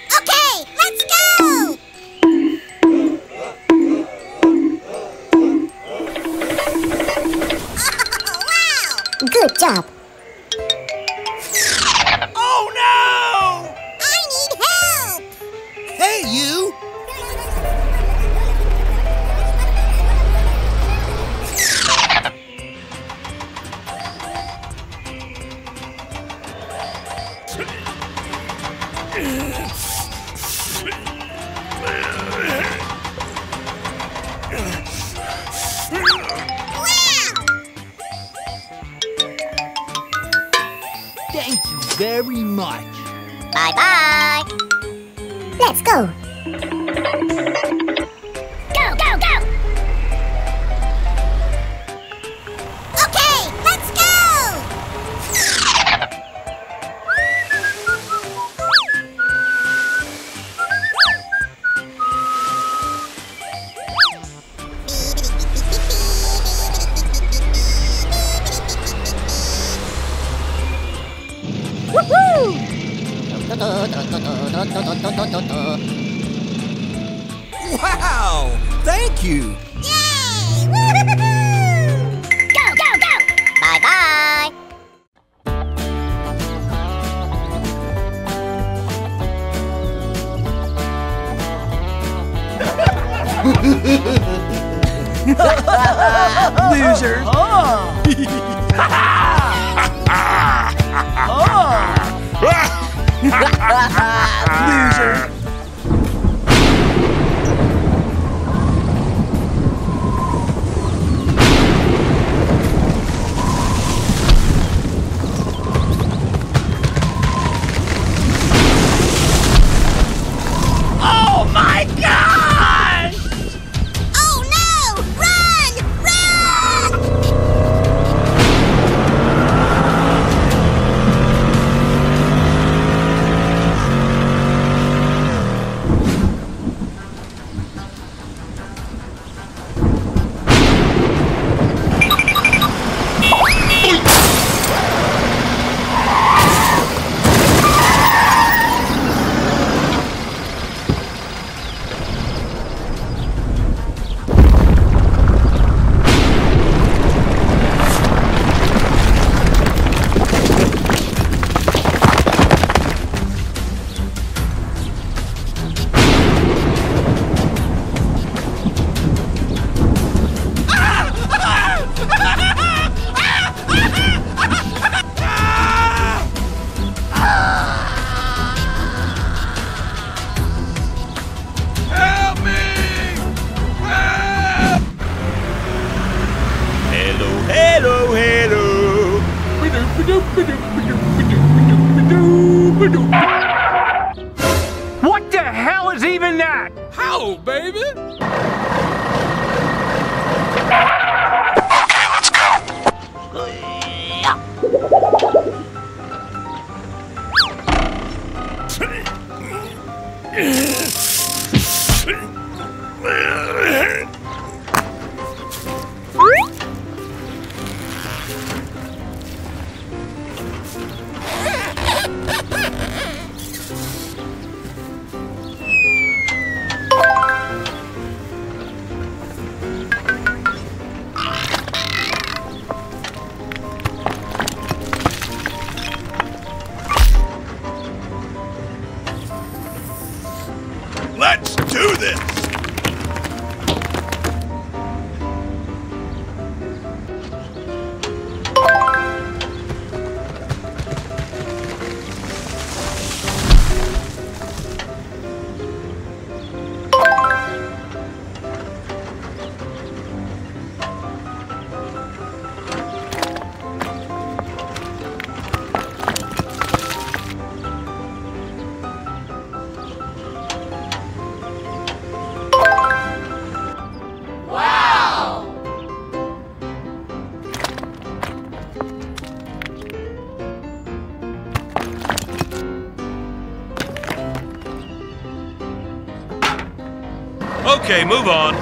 Okay, move on.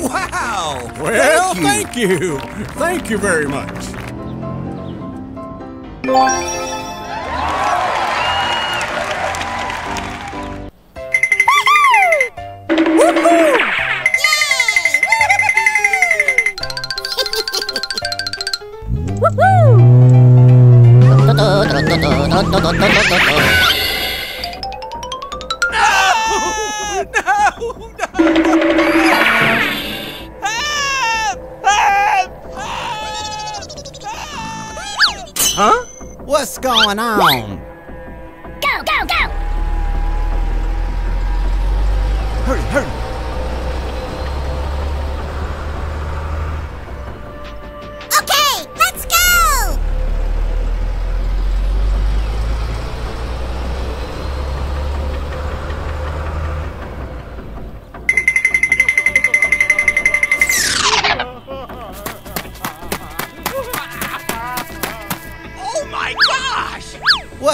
Wow! Well, thank you. Thank you, thank you very much.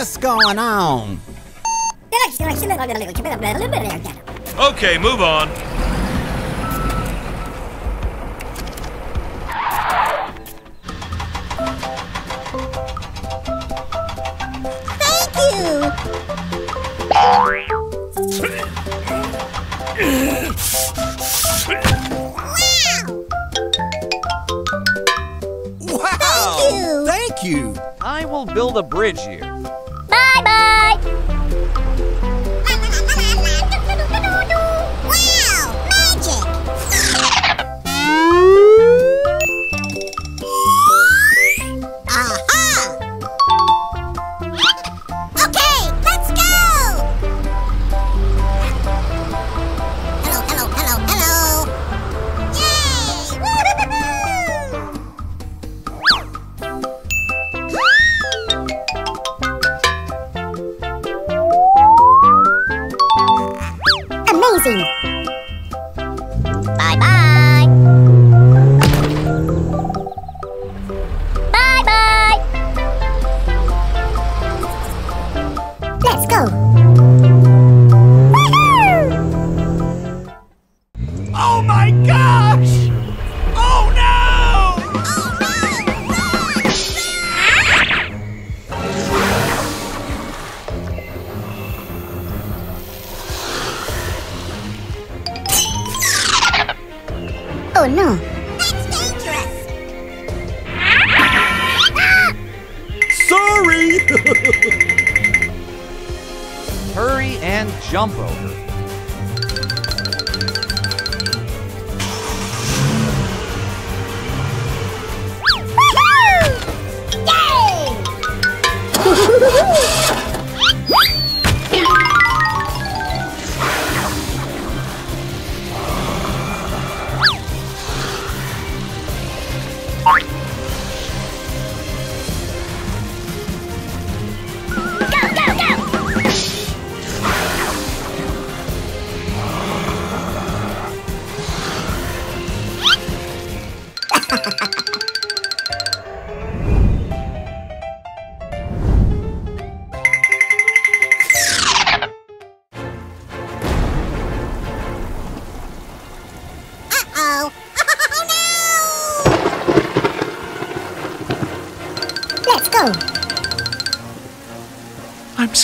What's going on? Okay, move on. Wow! Thank you! Thank you! I will build a bridge here.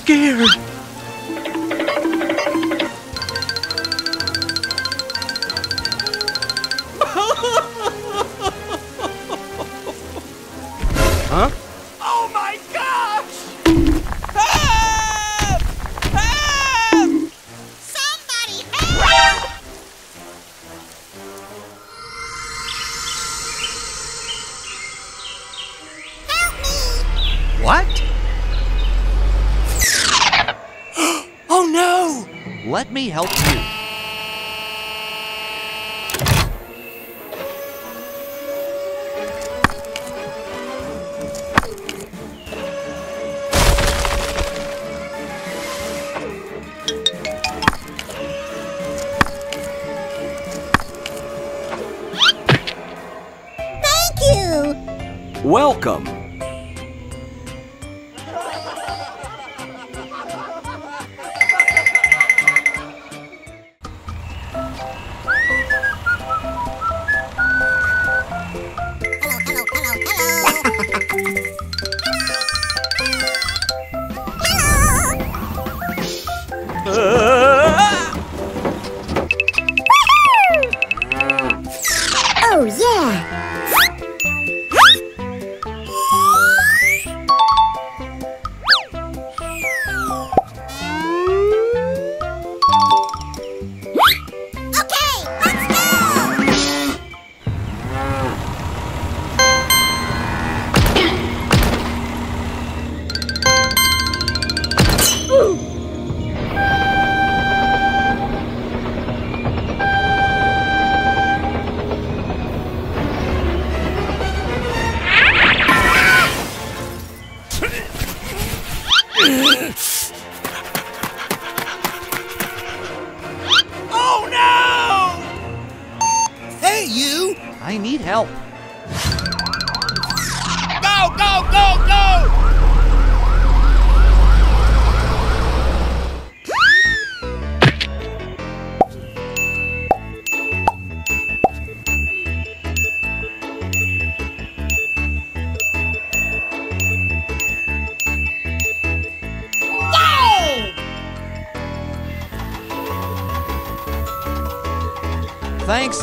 scared.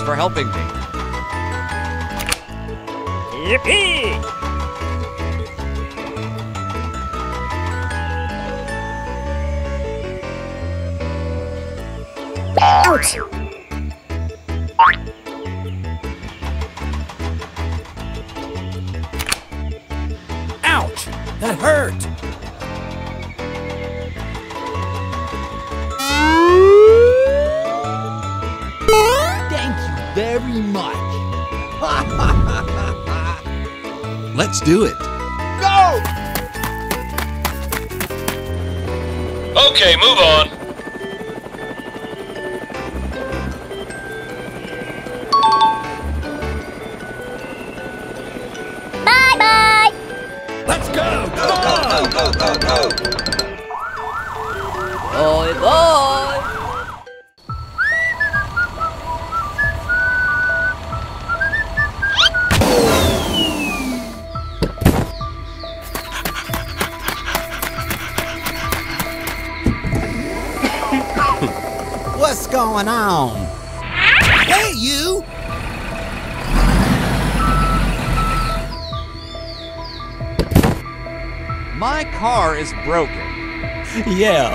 for helping me.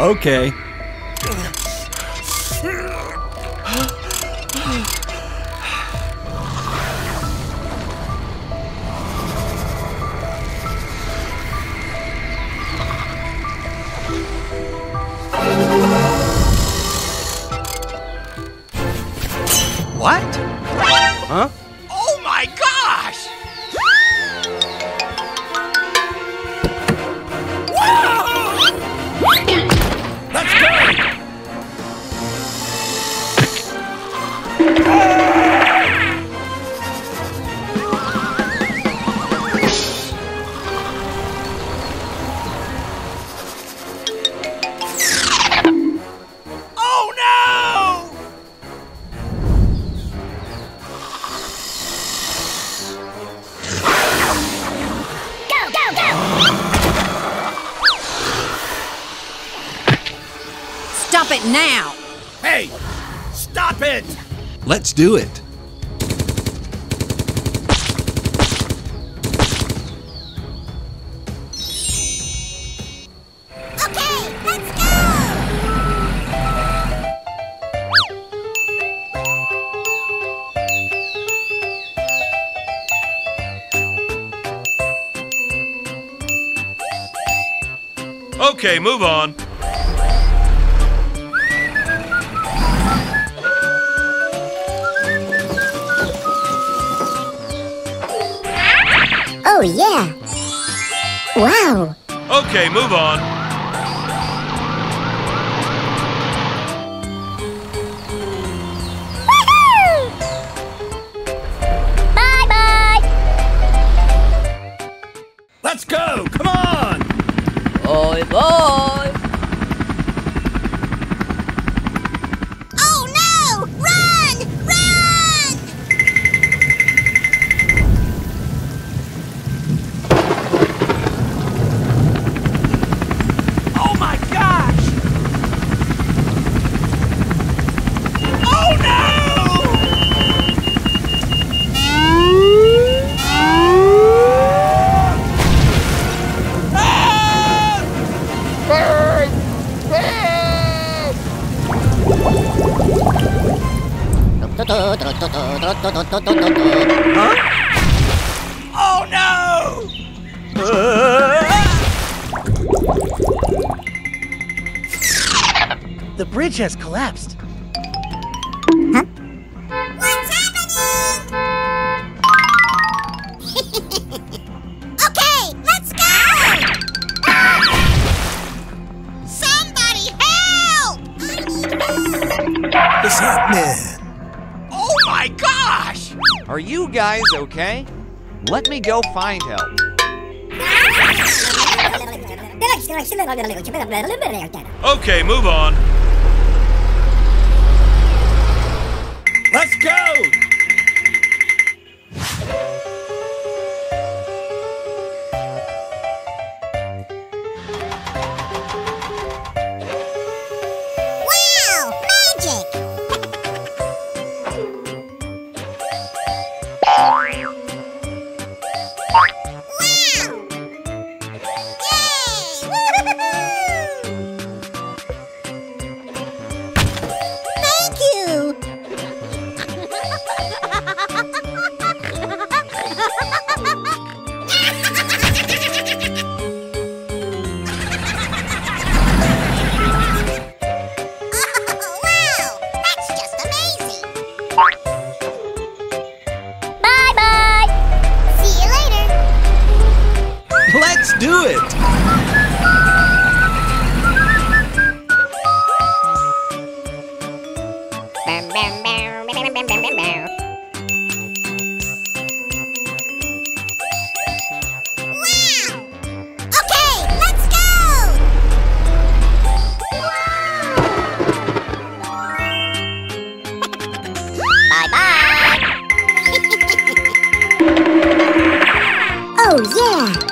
Okay. now. Hey, stop it! Let's do it. Okay, move on. me go find help. Okay, move on. Oh, yeah!